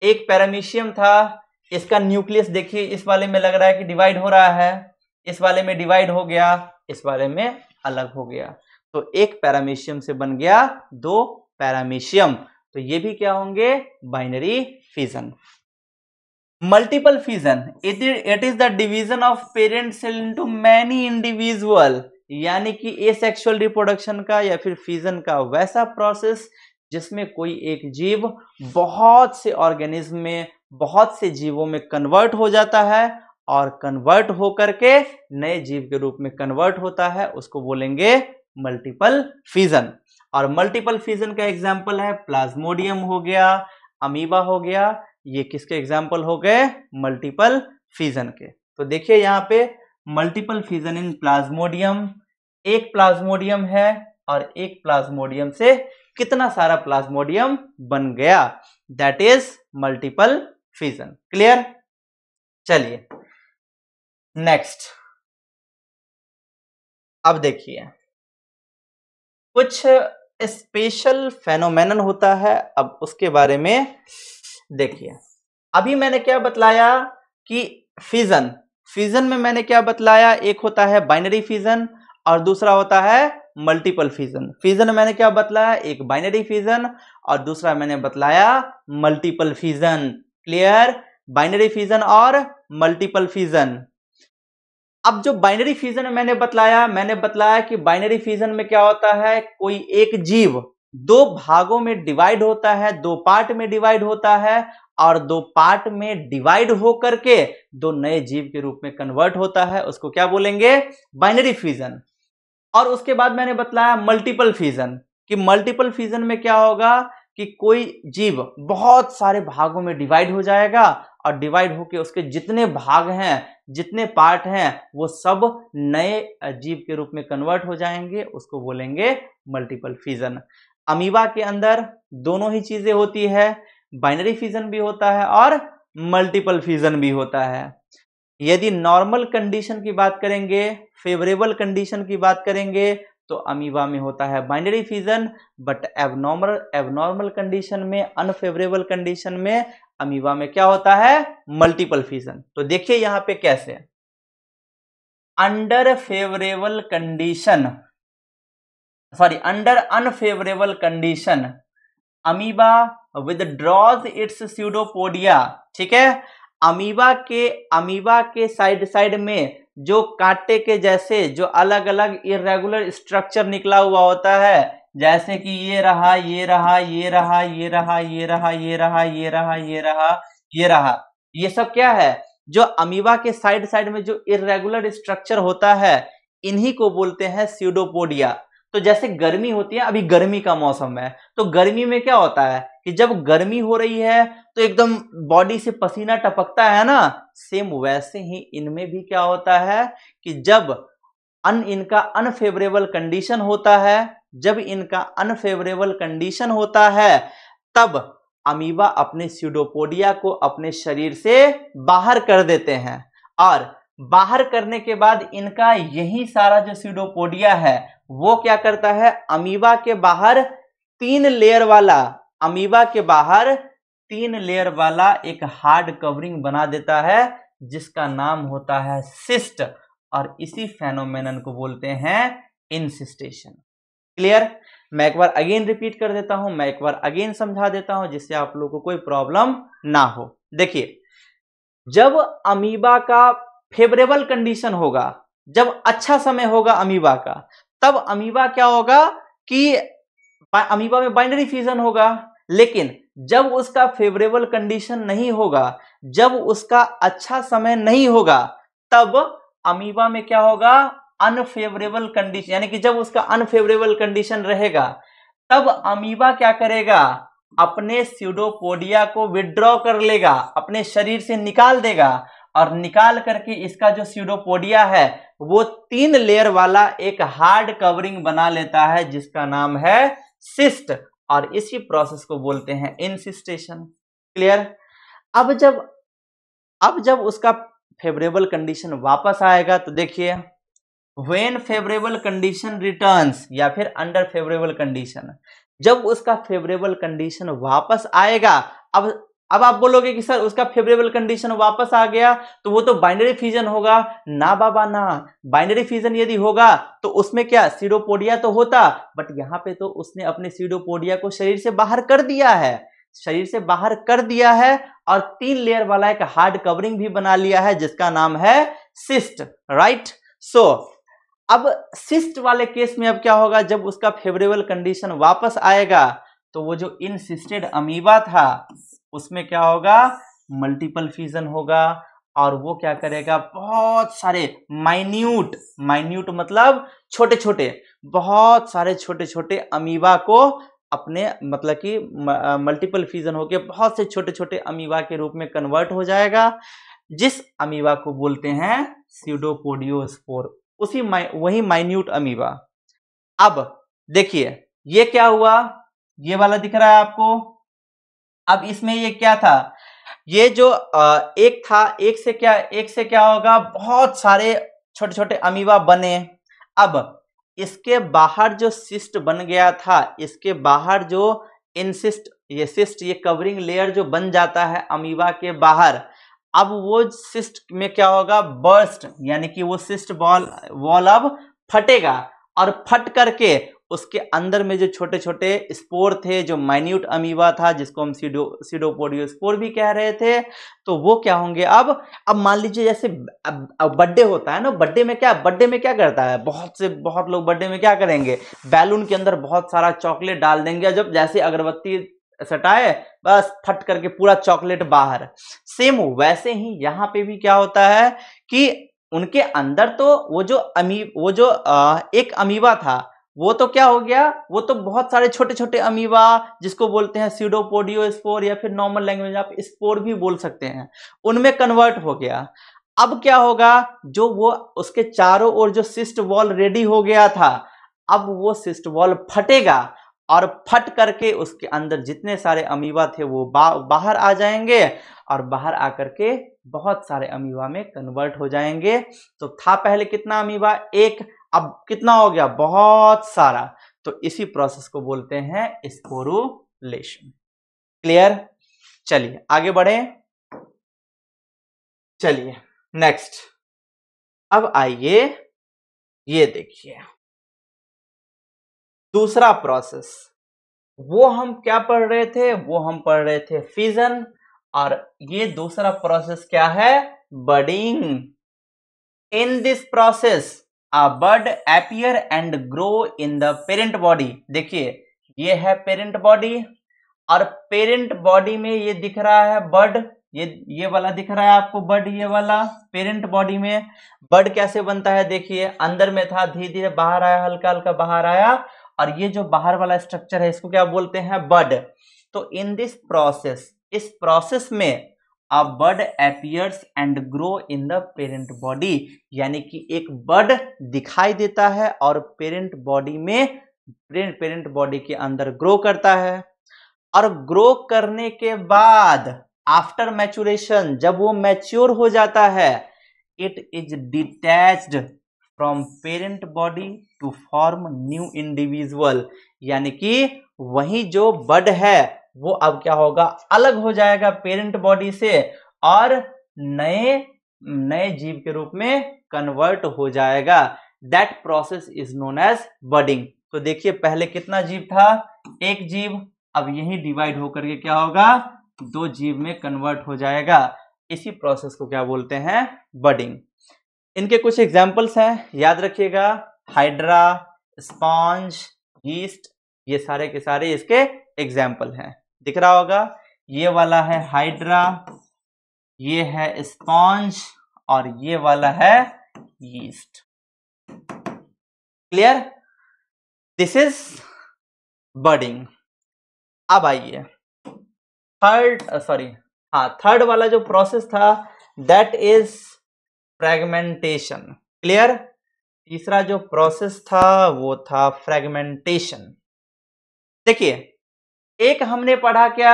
एक पैरामीशियम था। इसका न्यूक्लियस देखिए, इस वाले में लग रहा है कि डिवाइड हो रहा है। इस वाले में डिवाइड हो गया, इस वाले में अलग हो गया। तो एक पैरामीशियम से बन गया दो पैरामीशियम तो ये भी क्या होंगे? Binary fission multiple fission it is the division of parent cell into many individual यानी कि ए सेक्सुअल रिप्रोडक्शन का या फिर फिजन का वैसा प्रोसेस जिसमें कोई एक जीव बहुत से ऑर्गेनिज्म में, बहुत से जीवों में कन्वर्ट हो जाता है और कन्वर्ट हो करके नए जीव के रूप में कन्वर्ट होता है, उसको बोलेंगे मल्टीपल फिजन और मल्टीपल फिजन का एग्ज़ाम्पल है प्लाज्मोडियम हो गया अमीबा हो गया ये किसके एग्ज़ाम्पल हो गए? मल्टीपल फिजन के। तो देखिए यहाँ पे मल्टीपल फिजन इन प्लाज्मोडियम एक प्लाज्मोडियम है और एक प्लाज्मोडियम से कितना सारा प्लाज्मोडियम बन गया? That is multiple fission clear चलिए। नेक्स्ट अब देखिए। कुछ स्पेशल फेनोमेनन होता है। अब उसके बारे में देखिए, अभी मैंने क्या बतलाया कि फिजन फिजन में मैंने क्या बतलाया? एक होता है बाइनरी फिजन और दूसरा होता है मल्टीपल फिजन फिजन मैंने क्या बतलाया? एक बाइनरी फिजन और दूसरा मैंने बतलाया multiple fission clear binary fission और मल्टीपल फिजन अब जो बाइनरी फिजन मैंने बतलाया मैंने बतलाया कि बाइनरी फिजन में क्या होता है? कोई एक जीव दो भागों में डिवाइड होता है, दो पार्ट में डिवाइड होता है और दो पार्ट में डिवाइड हो करके दो नए जीव के रूप में कन्वर्ट होता है। उसको क्या बोलेंगे? बाइनरी फिजन और उसके बाद मैंने बतलाया मल्टीपल फिजन कि मल्टीपल फिजन में क्या होगा? कि कोई जीव बहुत सारे भागों में डिवाइड हो जाएगा और डिवाइड होकर उसके जितने भाग हैं, जितने पार्ट हैं, वो सब नए जीव के रूप में कन्वर्ट हो जाएँगे। उसको बोलेंगे मल्टीपल फिजन अमीबा के अंदर दोनों ही चीज़ें होती है बाइनरी फिजन भी होता है और मल्टीपल फिजन भी होता है। यदि नॉर्मल कंडीशन की बात करेंगे फेवरेबल कंडीशन की बात करेंगे तो अमीबा में होता है binary fission but abnormal abnormal condition में अनफेवरेबल कंडीशन में अमीबा में क्या होता है? मल्टीपल फिजन तो देखिए यहाँ पे कैसे। Under favourable condition sorry under unfavourable condition amoeba withdraws its pseudopodia ठीक है? अमीबा के अमीबा के साइड साइड में जो कांटे के जैसे, जो अलग अलग इरेगुलर स्ट्रक्चर निकला हुआ होता है, जैसे कि ये रहा ये रहा ये रहा ये रहा ये रहा ये रहा ये रहा ये रहा ये रहा, ये सब क्या है? जो अमीबा के साइड साइड में जो इरेगुलर स्ट्रक्चर होता है, इन्हीं को बोलते हैं स्यूडोपोडिया तो जैसे गर्मी होती है, अभी गर्मी का मौसम है तो गर्मी में क्या होता है कि जब गर्मी हो रही है तो एकदम बॉडी से पसीना टपकता है ना सेम वैसे ही इनमें भी क्या होता है कि जब अन इनका अनफेवरेबल कंडीशन होता है, जब इनका अनफेवरेबल कंडीशन होता है, तब अमीबा अपने स्यूडोपोडिया को अपने शरीर से बाहर कर देते हैं। और बाहर करने के बाद इनका यही सारा जो सीडोपोडिया है, वो क्या करता है? अमीबा के बाहर तीन लेयर वाला, अमीबा के बाहर तीन लेयर वाला एक हार्ड कवरिंग बना देता है, जिसका नाम होता है सिस्ट और इसी फेनोमेनन को बोलते हैं इंसिस्टेशन क्लियर मैं एक बार अगेन रिपीट कर देता हूँ, मैं एक बार अगेन समझा देता हूँ, जिससे आप लोगों को कोई प्रॉब्लम ना हो. देखिए, जब अमीबा का फेवरेबल कंडीशन होगा, जब अच्छा समय होगा अमीबा का, तब अमीबा क्या होगा कि अमीबा में बाइनरी फ्यूजन होगा, लेकिन जब उसका फेवरेबल कंडीशन नहीं होगा, जब उसका अच्छा समय नहीं होगा, तब अमीबा में क्या होगा? अनफेवरेबल कंडीशन यानी कि जब उसका अनफेवरेबल कंडीशन रहेगा, तब अमीबा क्या करेगा? अपने स्यूडोपोडिया को विड्रॉ कर लेगा, अपने शरीर से निकाल देगा और निकाल करके इसका जो स्यूडोपोडिया है, वो तीन लेयर वाला एक हार्ड कवरिंग बना लेता है, जिसका नाम है सिस्ट और इसी प्रोसेस को बोलते हैं इंसिस्टेशन क्लियर अब जब अब जब उसका फेवरेबल कंडीशन वापस आएगा तो देखिए वेन फेवरेबल कंडीशन रिटर्न्स या फिर अंडर फेवरेबल कंडीशन जब उसका फेवरेबल कंडीशन वापस आएगा, अब अब आप बोलोगे कि सर उसका फेवरेबल कंडीशन वापस आ गया तो वो तो बाइनरी फ्यूजन होगा। ना बाबा, ना। बाइनरी फ्यूजन यदि होगा तो उसमें क्या? सीडोपोडिया तो होता बट यहाँ पे तो उसने अपने सीडोपोडिया को शरीर से बाहर कर दिया है। शरीर से बाहर कर दिया है, और तीन लेयर वाला एक हार्ड कवरिंग भी बना लिया है, जिसका नाम है सिस्ट राइट सो अब सिस्ट वाले केस में अब क्या होगा? जब उसका फेवरेबल कंडीशन वापस आएगा तो वो जो इनसिस्टेड अमीबा था उसमें क्या होगा? मल्टीपल फ्यूजन होगा और वो क्या करेगा? बहुत सारे माइन्यूट माइन्यूट मतलब छोटे छोटे बहुत सारे छोटे छोटे अमीबा को अपने मतलब कि मल्टीपल फ्यूजन होके बहुत से छोटे छोटे अमीबा के रूप में कन्वर्ट हो जाएगा। जिस अमीबा को बोलते हैं सीडोपोडियोस्पोर उसी माइ, वही माइन्यूट अमीबा अब देखिए ये क्या हुआ? ये वाला दिख रहा है आपको? अब इसमें ये क्या था? ये जो एक था, एक से क्या, एक से क्या होगा? बहुत सारे छोटे छोटे अमीबा बने। अब इसके बाहर जो सिस्ट बन गया था, इसके बाहर जो इनसिस्ट, ये सिस्ट, ये कवरिंग लेयर जो बन जाता है अमीबा के बाहर, अब वो सिस्ट में क्या होगा? बर्स्ट, यानी कि वो सिस्ट बॉल, वॉल अब फटेगा। और फट करके उसके अंदर में जो छोटे छोटे स्पोर थे, जो माइन्यूट अमीबा था, जिसको हम सीडो सीडोपोडियो स्पोर भी कह रहे थे तो वो क्या होंगे अब? अब मान लीजिए जैसे बर्थडे होता है ना, बर्थडे में क्या, बर्थडे में क्या करता है? बहुत से, बहुत लोग बर्थडे में क्या करेंगे? बैलून के अंदर बहुत सारा चॉकलेट डाल देंगे, जब जैसे अगरबत्ती सटाए, बस फट करके पूरा चॉकलेट बाहर। सेम वैसे ही यहाँ पे भी क्या होता है कि उनके अंदर तो वो जो अमी वो जो एक अमीबा था वो तो क्या हो गया? वो तो बहुत सारे छोटे छोटे अमीबा जिसको बोलते हैं सीडोपोडियो स्पोर या फिर नॉर्मल लैंग्वेज आप स्पोर भी बोल सकते हैं उनमें कन्वर्ट हो गया। अब क्या होगा? जो वो उसके चारों ओर जो सिस्ट वॉल रेडी हो गया था अब वो सिस्ट वॉल फटेगा और फट करके उसके अंदर जितने सारे अमीबा थे वो बा, बाहर आ जाएँगे और बाहर आकर के बहुत सारे अमीबा में कन्वर्ट हो जाएँगे। तो था पहले कितना अमीबा? एक अब कितना हो गया? बहुत सारा। तो इसी प्रोसेस को बोलते हैं स्पोरुलेशन क्लियर चलिए, आगे बढ़े। चलिए नेक्स्ट अब आइए, ये देखिए। दूसरा प्रोसेस वो हम क्या पढ़ रहे थे? वो हम पढ़ रहे थे फिजन और ये दूसरा प्रोसेस क्या है? Budding in this process a bud appear and grow in the parent body देखिए, ये है पेरेंट बॉडी और पेरेंट बॉडी में ये दिख रहा है बर्ड ये ये वाला दिख रहा है आपको बर्ड ये वाला पेरेंट बॉडी में। बर्ड कैसे बनता है देखिए, अंदर में था धीरे धीरे बाहर आया हल्का हल्का बाहर आया और ये जो बाहर वाला स्ट्रक्चर है, इसको क्या बोलते हैं बर्ड तो इन दिस प्रोसेस इस प्रोसेस में a bud appears and grow in the parent body यानी कि एक बर्ड दिखाई देता है और पेरेंट बॉडी में पेरेंट बॉडी के अंदर ग्रो करता है। और ग्रो करने के बाद आफ्टर मैचुरेशन जब वो मैच्योर हो जाता है it is detached from parent body to form new individual यानी कि वही जो बड है वो अब क्या होगा? अलग हो जाएगा पेरेंट बॉडी से और नए नए जीव के रूप में कन्वर्ट हो जाएगा। That process is known as budding तो देखिए, पहले कितना जीव था? एक जीव। अब यही डिवाइड होकर के क्या होगा? दो जीव में कन्वर्ट हो जाएगा। इसी प्रोसेस को क्या बोलते हैं? बडिंग इनके कुछ एग्जाम्पल्स हैं। याद रखिएगा हाइड्रा स्पॉन्ज यीस्ट ये सारे के सारे इसके एग्ज़ाम्पल हैं। दिख रहा होगा, ये वाला है हाइड्रा ये है स्पॉन्ज और ये वाला है yeast clear this is budding अब आइए। थर्ड सॉरी हाँ थर्ड वाला जो प्रोसेस था दैट इज़ फ्रेगमेंटेशन क्लियर तीसरा जो प्रोसेस था, वो था फ्रेगमेंटेशन देखिए एक हमने पढ़ा क्या?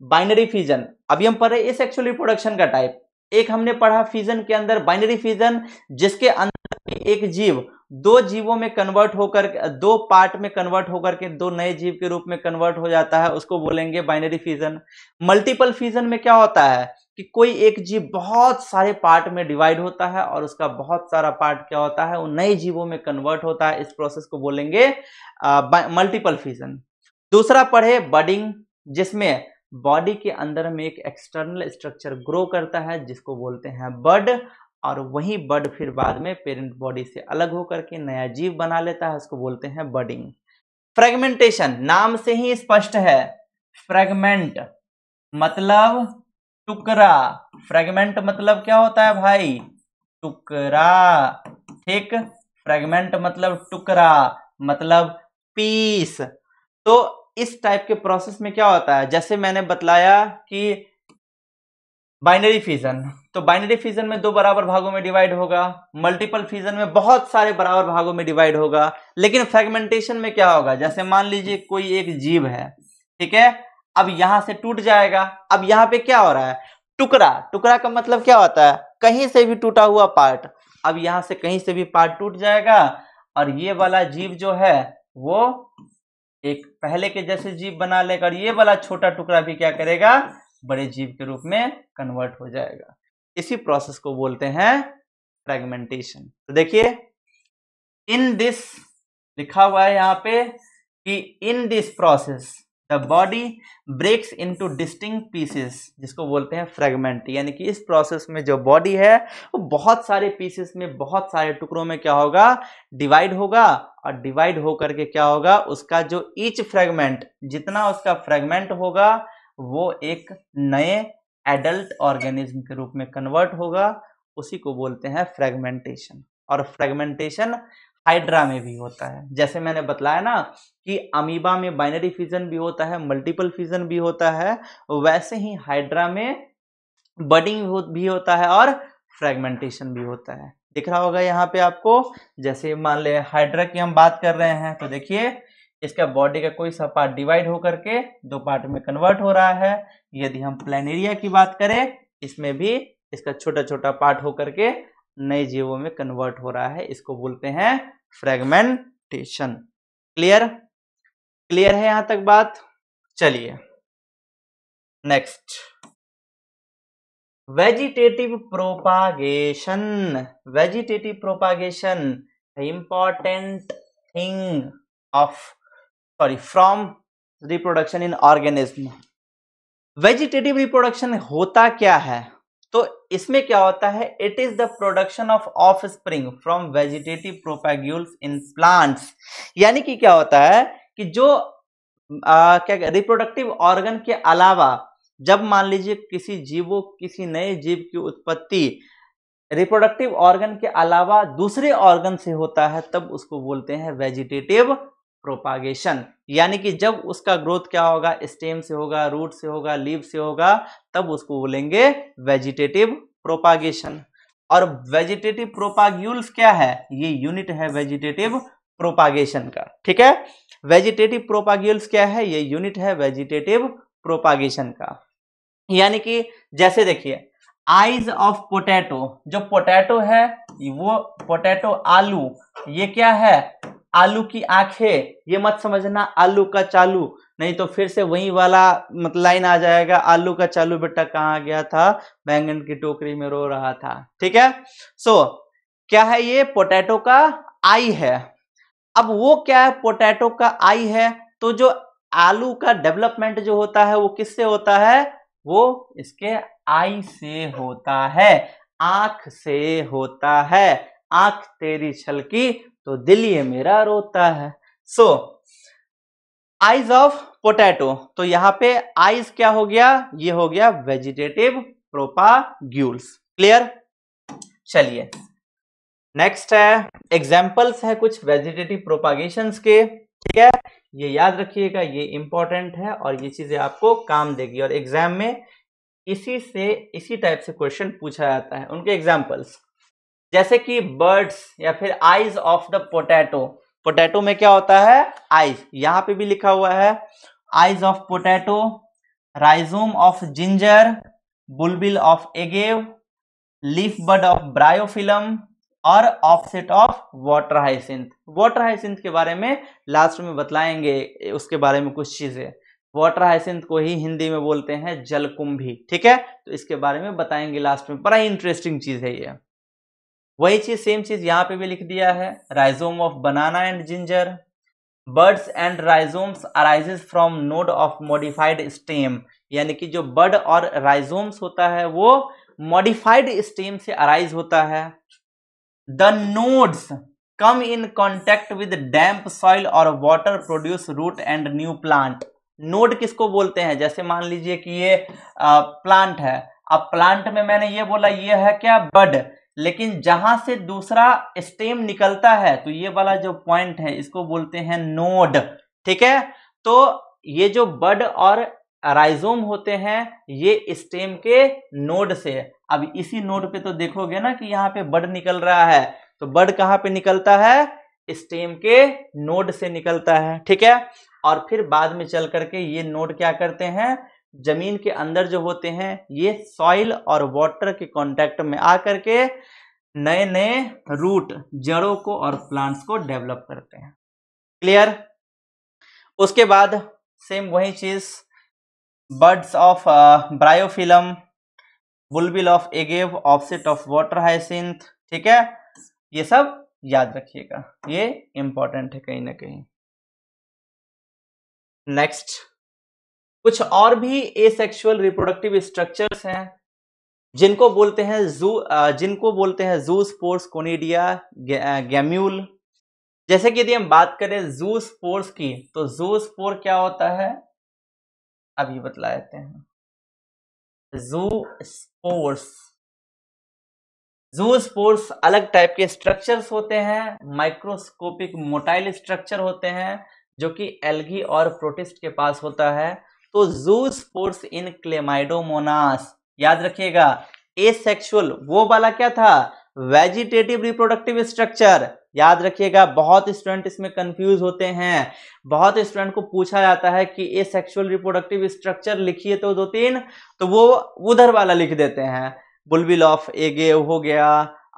बाइनरी फिजन अभी हम पढ़ रहे इस एक्चुअली प्रोडक्शन का टाइप एक हमने पढ़ा फिजन के अंदर बाइनरी फिजन जिसके अंदर एक जीव, दो जीवों में कन्वर्ट होकर, दो पार्ट में कन्वर्ट होकर के, दो नए जीव के रूप में कन्वर्ट हो जाता है, उसको बोलेंगे बाइनरी फिजन मल्टीपल फिजन में क्या होता है कि कोई एक जीव बहुत सारे पार्ट में डिवाइड होता है और उसका बहुत सारा पार्ट क्या होता है? वो नए जीवों में कन्वर्ट होता है. इस प्रोसेस को बोलेंगे मल्टीपल फिजन दूसरा पढ़े बडिंग, जिसमें बॉडी के अंदर में एक एक्सटर्नल स्ट्रक्चर ग्रो करता है, जिसको बोलते हैं बड, और वही बड फिर बाद में पेरेंट बॉडी से अलग होकर के नया जीव बना लेता है उसको बोलते हैं बडिंग। फ्रेगमेंटेशन, नाम से ही स्पष्ट है। फ्रेगमेंट मतलब टुकड़ा। फ्रेगमेंट मतलब क्या होता है भाई? टुकड़ा। ठीक? फ्रेगमेंट मतलब टुकड़ा मतलब पीस। तो इस टाइप के प्रोसेस में क्या होता है? जैसे मैंने बतलाया कि बाइनरी फिजन तो बाइनरी फिजन में दो बराबर भागों में डिवाइड होगा, मल्टीपल फिजन में बहुत सारे बराबर भागों में डिवाइड होगा, लेकिन फ्रेगमेंटेशन में क्या होगा? जैसे मान लीजिए कोई एक जीव है, ठीक है? अब यहाँ से टूट जाएगा। अब यहाँ पे क्या हो रहा है? टुकड़ा। टुकड़ा का मतलब क्या होता है? कहीं से भी टूटा हुआ पार्ट। अब यहाँ से कहीं से भी पार्ट टूट जाएगा और ये वाला जीव जो है, वो एक पहले के जैसे जीव बना लेगा और ये वाला छोटा टुकड़ा भी क्या करेगा? बड़े जीव के रूप में कन्वर्ट हो जाएगा। इसी प्रोसेस को बोलते हैं फ्रेगमेंटेशन तो देखिए इन दिस लिखा हुआ है यहाँ पे कि in this process body breaks into distinct pieces, जिसको बोलते हैं फ्रेगमेंट। यानी कि इस प्रोसेस में जो बॉडी है, वो बहुत सारे पीसेस में, बहुत सारे टुकड़ों में क्या होगा? डिवाइड होगा और डिवाइड होकर के क्या होगा? उसका जो ईच फ्रेगमेंट, जितना उसका फ्रेगमेंट होगा, वो एक नए एडल्ट ऑर्गेनिज्म के रूप में कन्वर्ट होगा। उसी को बोलते हैं फ्रेगमेंटेशन। और फ्रेगमेंटेशन हाइड्रा में भी होता है। जैसे मैंने बतलाया ना कि अमीबा में बाइनरी फिजन भी होता है मल्टीपल फिजन भी होता है, वैसे ही हाइड्रा में बडिंग भी होता है और फ्रेगमेंटेशन भी होता है। दिख रहा होगा यहाँ पे आपको, जैसे मान ले हाइड्रा की हम बात कर रहे हैं तो देखिए, इसका बॉडी का कोई सा पार्ट डिवाइड होकर के दो पार्ट में कन्वर्ट हो रहा है। यदि हम प्लान की बात करें, इसमें भी इसका छोटा छोटा पार्ट होकर के नए जीवों में कन्वर्ट हो रहा है, इसको बोलते हैं फ्रेगमेंटेशन क्लियर क्लियर है यहाँ तक बात? चलिए। Next vegetative propagation vegetative propagation important thing of sorry from reproduction in organism vegetative reproduction होता क्या है? इसमें क्या होता है? It is the production of offspring from vegetative propagules in plants यानी कि क्या होता है कि जो आ, क्या रिप्रोडक्टिव ऑर्गन के अलावा जब मान लीजिए किसी जीवो किसी नए जीव की उत्पत्ति रिप्रोडक्टिव ऑर्गन के अलावा दूसरे ऑर्गन से होता है तब उसको बोलते हैं वेजिटेटिव प्रोपागेशन यानी कि जब उसका ग्रोथ क्या होगा? स्टेम से होगा रूट से होगा लीव से होगा, तब उसको बोलेंगे वेजिटेटिव प्रोपागेशन और वेजिटेटिव प्रोपाग्यूल्स क्या है? ये यूनिट है वेजिटेटिव प्रोपागेशन का. ठीक है? वेजिटेटिव प्रोपाग्यूल्स क्या है? ये यूनिट है वेजिटेटिव प्रोपागेशन का. यानी कि जैसे देखिए आइज़ ऑफ़ पोटैटो जो पोटैटो है, वो पोटैटो आलू, ये क्या है? आलू की आँखें ये मत समझना आलू का चालू। नहीं तो फिर से वही वाला मतलब लाइन आ जाएगा आलू का चालू बेटा कहाँ गया था? बैंगन की टोकरी में रो रहा था। ठीक है? सो so, क्या है ये? पोटैटो का आई है। अब वो क्या है? पोटैटो का आई है। तो जो आलू का डेवलपमेंट जो होता है वो किससे होता है? वो इसके आई से होता है। आँख से होता है। आँख तेरी छलकी तो दिल ये मेरा रोता है। सो आइज़ ऑफ़ पोटैटो तो यहाँ पे आइज़ क्या हो गया? ये हो गया वेजिटेटिव प्रोपाग्यूल्स क्लियर चलिए। नेक्स्ट है एग्जाम्पल्स है कुछ वेजिटेटिव प्रोपागेशन के। ठीक है? ये याद रखिएगा, ये इंपॉर्टेंट है और ये चीज़ें आपको काम देगी। और एग्ज़ाम में इसी से, इसी टाइप से क्वेश्चन पूछा जाता है। उनके एग्जाम्पल्स जैसे कि बर्ड्स या फिर eyes of the potato potato में क्या होता है? आइज़ यहाँ पे भी लिखा हुआ है eyes of potato rhizome of ginger bulbil of agave leaf bud of bryophyllum और offset of water hyacinth water hyacinth के बारे में लास्ट में बतलाएँगे, उसके बारे में कुछ चीज़ें। वाटर हाइसिंथ को ही हिंदी में बोलते हैं जलकुंभी। ठीक है? तो इसके बारे में बताएँगे लास्ट में। बड़ा इंटरेस्टिंग चीज़ है ये। वही चीज़ सेम चीज़ यहाँ पे भी लिख दिया है rhizome of banana and ginger buds and rhizomes arises from node of modified stem यानी कि जो बर्ड और राइजोम्स होता है, वो मॉडिफाइड स्टेम से अराइज होता है। The nodes come in contact with damp soil और water produce root and new plant node किसको बोलते हैं? जैसे मान लीजिए कि ये प्लांट है। अब प्लांट में मैंने ये बोला, ये है क्या? बड लेकिन जहाँ से दूसरा स्टेम निकलता है तो ये वाला जो पॉइंट है, इसको बोलते हैं नोड ठीक है? तो ये जो बड और राइजोम होते हैं, ये स्टेम के नोड से अब इसी नोड पे तो देखोगे ना कि यहाँ पे बड निकल रहा है तो बड कहाँ पे निकलता है? स्टेम के नोड से निकलता है, ठीक है? और फिर बाद में चल करके ये नोड क्या करते हैं? ज़मीन के अंदर जो होते हैं, ये सॉइल और वाटर के कांटेक्ट में आकर के नए नए रूट जड़ों को और प्लांट्स को डेवलप करते हैं। क्लियर उसके बाद सेम वही चीज़ buds of bryophyllum bulbil of agave offset of water hyacinth ठीक है? ये सब याद रखिएगा। ये इंपॉर्टेंट है कहीं ना कहीं। नेक्स्ट कुछ और भी एसेक्सुअल रिप्रोडक्टिव स्ट्रक्चर्स हैं, जिनको बोलते हैं जू जिनको बोलते हैं जू स्पोर्स कोनिडिया गैम्यूल जैसे कि यदि हम बात करें जू स्पोर्स की तो जू स्पोर क्या होता है? अभी बतला देते हैं। जू स्पोर्स जू स्पोर्स अलग टाइप के स्ट्रक्चर्स होते हैं माइक्रोस्कोपिक मोटाइल स्ट्रक्चर होते हैं, जो कि एल्गी और प्रोटिस्ट के पास होता है। तो जू स्पोर्ट्स इन क्लेमाइडोमोनास। याद रखिएगा ए सेक्सुअल वो वाला क्या था? वेजिटेटिव रिप्रोडक्टिव स्ट्रक्चर याद रखिएगा, बहुत स्टूडेंट इसमें कंफ्यूज होते हैं। बहुत स्टूडेंट को पूछा जाता है कि ए सेक्सुअल रिप्रोडक्टिव स्ट्रक्चर लिखिए तो दो तीन तो वो उधर वाला लिख देते हैं। बुलबिल ऑफ़ एगे हो गया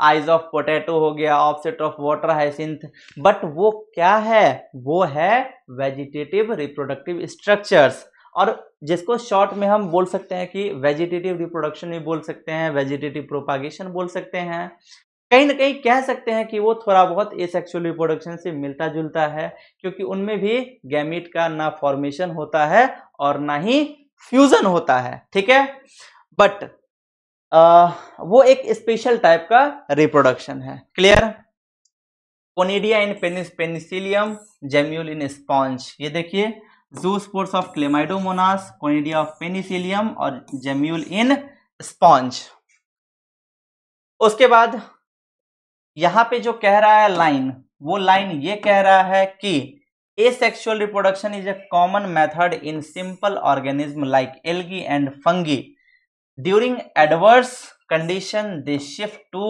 आइज़ ऑफ़ पोटैटो हो गया offset of water hyacinth but वो क्या है? वो है वेजिटेटिव रिप्रोडक्टिव स्ट्रक्चर्स और जिसको शॉर्ट में हम बोल सकते हैं कि वेजिटेटिव रिप्रोडक्शन भी बोल सकते हैं वेजिटेटिव प्रोपागेशन बोल सकते हैं। कहीं ना कहीं कह सकते हैं कि वो थोड़ा बहुत एसेक्सुअल रिप्रोडक्शन से मिलता जुलता है, क्योंकि उनमें भी गैमिट का ना फॉर्मेशन होता है और ना ही फ्यूजन होता है, ठीक है? बट वो एक स्पेशल टाइप का रिप्रोडक्शन है clear conidia in penis penicillium gemmule in sponge ये देखिए। Zoospores of Chlamydomonas conidia of penicillium और जेम्यूल इन स्पॉन्ज उसके बाद यहाँ पे जो कह रहा है लाइन वो लाइन ये कह रहा है कि asexual reproduction is a common method in simple organism like algae and fungi during adverse condition they shift to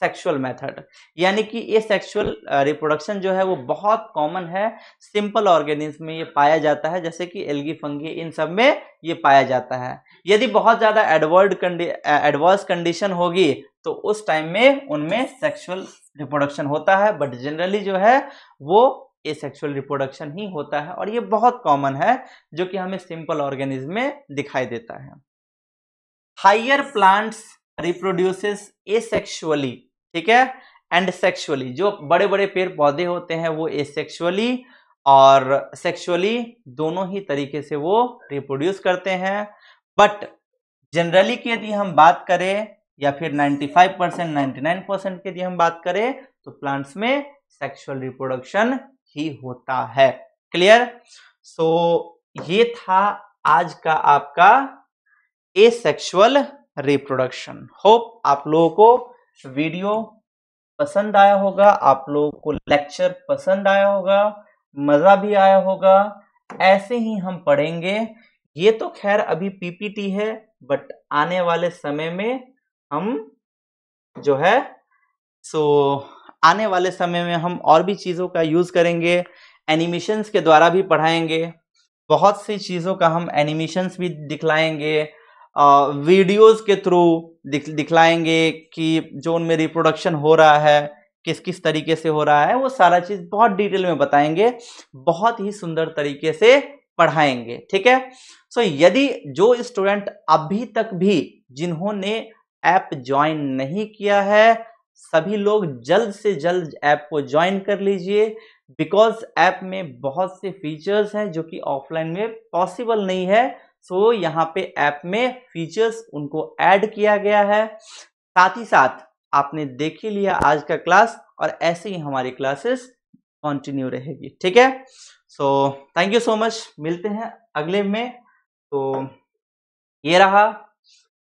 sexual method यानी कि ये सेक्सुअल रिप्रोडक्शन जो है वो बहुत कॉमन है। सिंपल ऑर्गेनिज्म में ये पाया जाता है। जैसे कि एल्गी फंगी इन सब में ये पाया जाता है। यदि बहुत ज़्यादा एडवर्ड एडवर्स कंडीशन होगी तो उस टाइम में उनमें सेक्सुअल रिप्रोडक्शन होता है। बट जनरली जो है, वो ए सेक्सुअल रिप्रोडक्शन ही होता है। और ये बहुत कॉमन है, जो कि हमें सिंपल ऑर्गेनिज्म में दिखाई देता है। Higher plants reproduces a asexually ठीक है? एंड सेक्सुअली जो बड़े बड़े पेड़ पौधे होते हैं वो एसेक्सुअली और सेक्सुअली दोनों ही तरीके से वो रिप्रोड्यूस करते हैं। बट जनरली की यदि हम बात करें या फिर 95 परसेंट नाइन्टी परसेंट की यदि हम बात करें तो प्लांट्स में सेक्सुअल रिप्रोडक्शन ही होता है। क्लियर सो so, ये था आज का आपका ए सेक्सुअल रिप्रोडक्शन होप आप लोगों को वीडियो पसंद आया होगा, आप लोगों को लेक्चर पसंद आया होगा, मज़ा भी आया होगा, ऐसे ही हम पढ़ेंगे। ये तो खैर अभी पीपीटी है, बट आने वाले समय में हम जो है, सो आने वाले समय में हम और भी चीज़ों का यूज़ करेंगे, एनिमेशंस के द्वारा भी पढ़ाएँगे, बहुत सी चीज़ों का हम एनिमेशंस भी दिखलाएँगे वीडियोस के थ्रू दिख, दिखलाएँगे कि जो उनमें रिप्रोडक्शन हो रहा है किस किस तरीके से हो रहा है वो सारा चीज़ बहुत डिटेल में बताएँगे बहुत ही सुंदर तरीके से पढ़ाएँगे ठीक है? सो so, यदि जो स्टूडेंट अभी तक भी जिन्होंने ऐप ज्वाइन नहीं किया है सभी लोग जल्द से जल्द ऐप को ज्वाइन कर लीजिए बिकॉज़ ऐप में बहुत से फीचर्स हैं जो कि ऑफलाइन में पॉसिबल नहीं है सो so, यहाँ पे ऐप में फीचर्स उनको ऐड किया गया है। साथ ही साथ आपने देख ही लिया आज का क्लास और ऐसे ही हमारी क्लासेस कंटिन्यू रहेगी। ठीक है? So thank you so much मिलते हैं अगले में। तो ये रहा।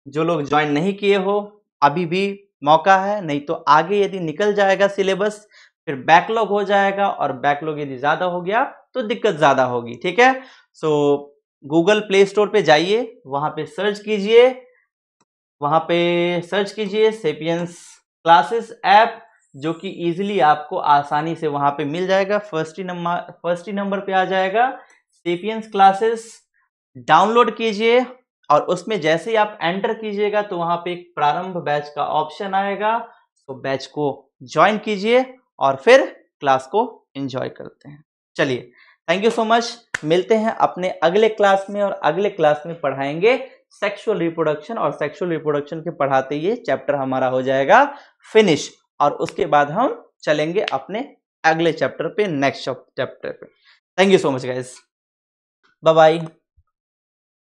जो लोग ज्वाइन नहीं किए हो अभी भी मौका है नहीं तो आगे यदि निकल जाएगा सिलेबस फिर बैकलॉग हो जाएगा और बैकलॉग यदि ज़्यादा हो गया तो दिक्कत ज़्यादा होगी। ठीक है? सो गूगल प्ले स्टोर पे जाइए, वहाँ पे सर्च कीजिए, वहाँ पे सर्च कीजिए सेपियंस क्लासेस ऐप, जो कि इजीली आपको आसानी से वहाँ पे मिल जाएगा। फ़र्स्ट ही नंबर फ़र्स्ट ही नंबर पे आ जाएगा। सेपियंस क्लासेस डाउनलोड कीजिए और उसमें जैसे ही आप एंटर कीजिएगा तो वहाँ पे एक प्रारंभ बैच का ऑप्शन आएगा। तो बैच को ज्वाइन कीजिए और फिर क्लास को एंजॉय करते हैं। चलिए थैंक यू सो मच मिलते हैं अपने अगले क्लास में और अगले क्लास में पढ़ाएँगे सेक्सुअल रिप्रोडक्शन और सेक्सुअल रिप्रोडक्शन के पढ़ाते ये चैप्टर हमारा हो जाएगा फिनिश और उसके बाद हम चलेंगे अपने अगले चैप्टर पे नेक्स्ट चैप्टर पे। Thank you so much guys bye bye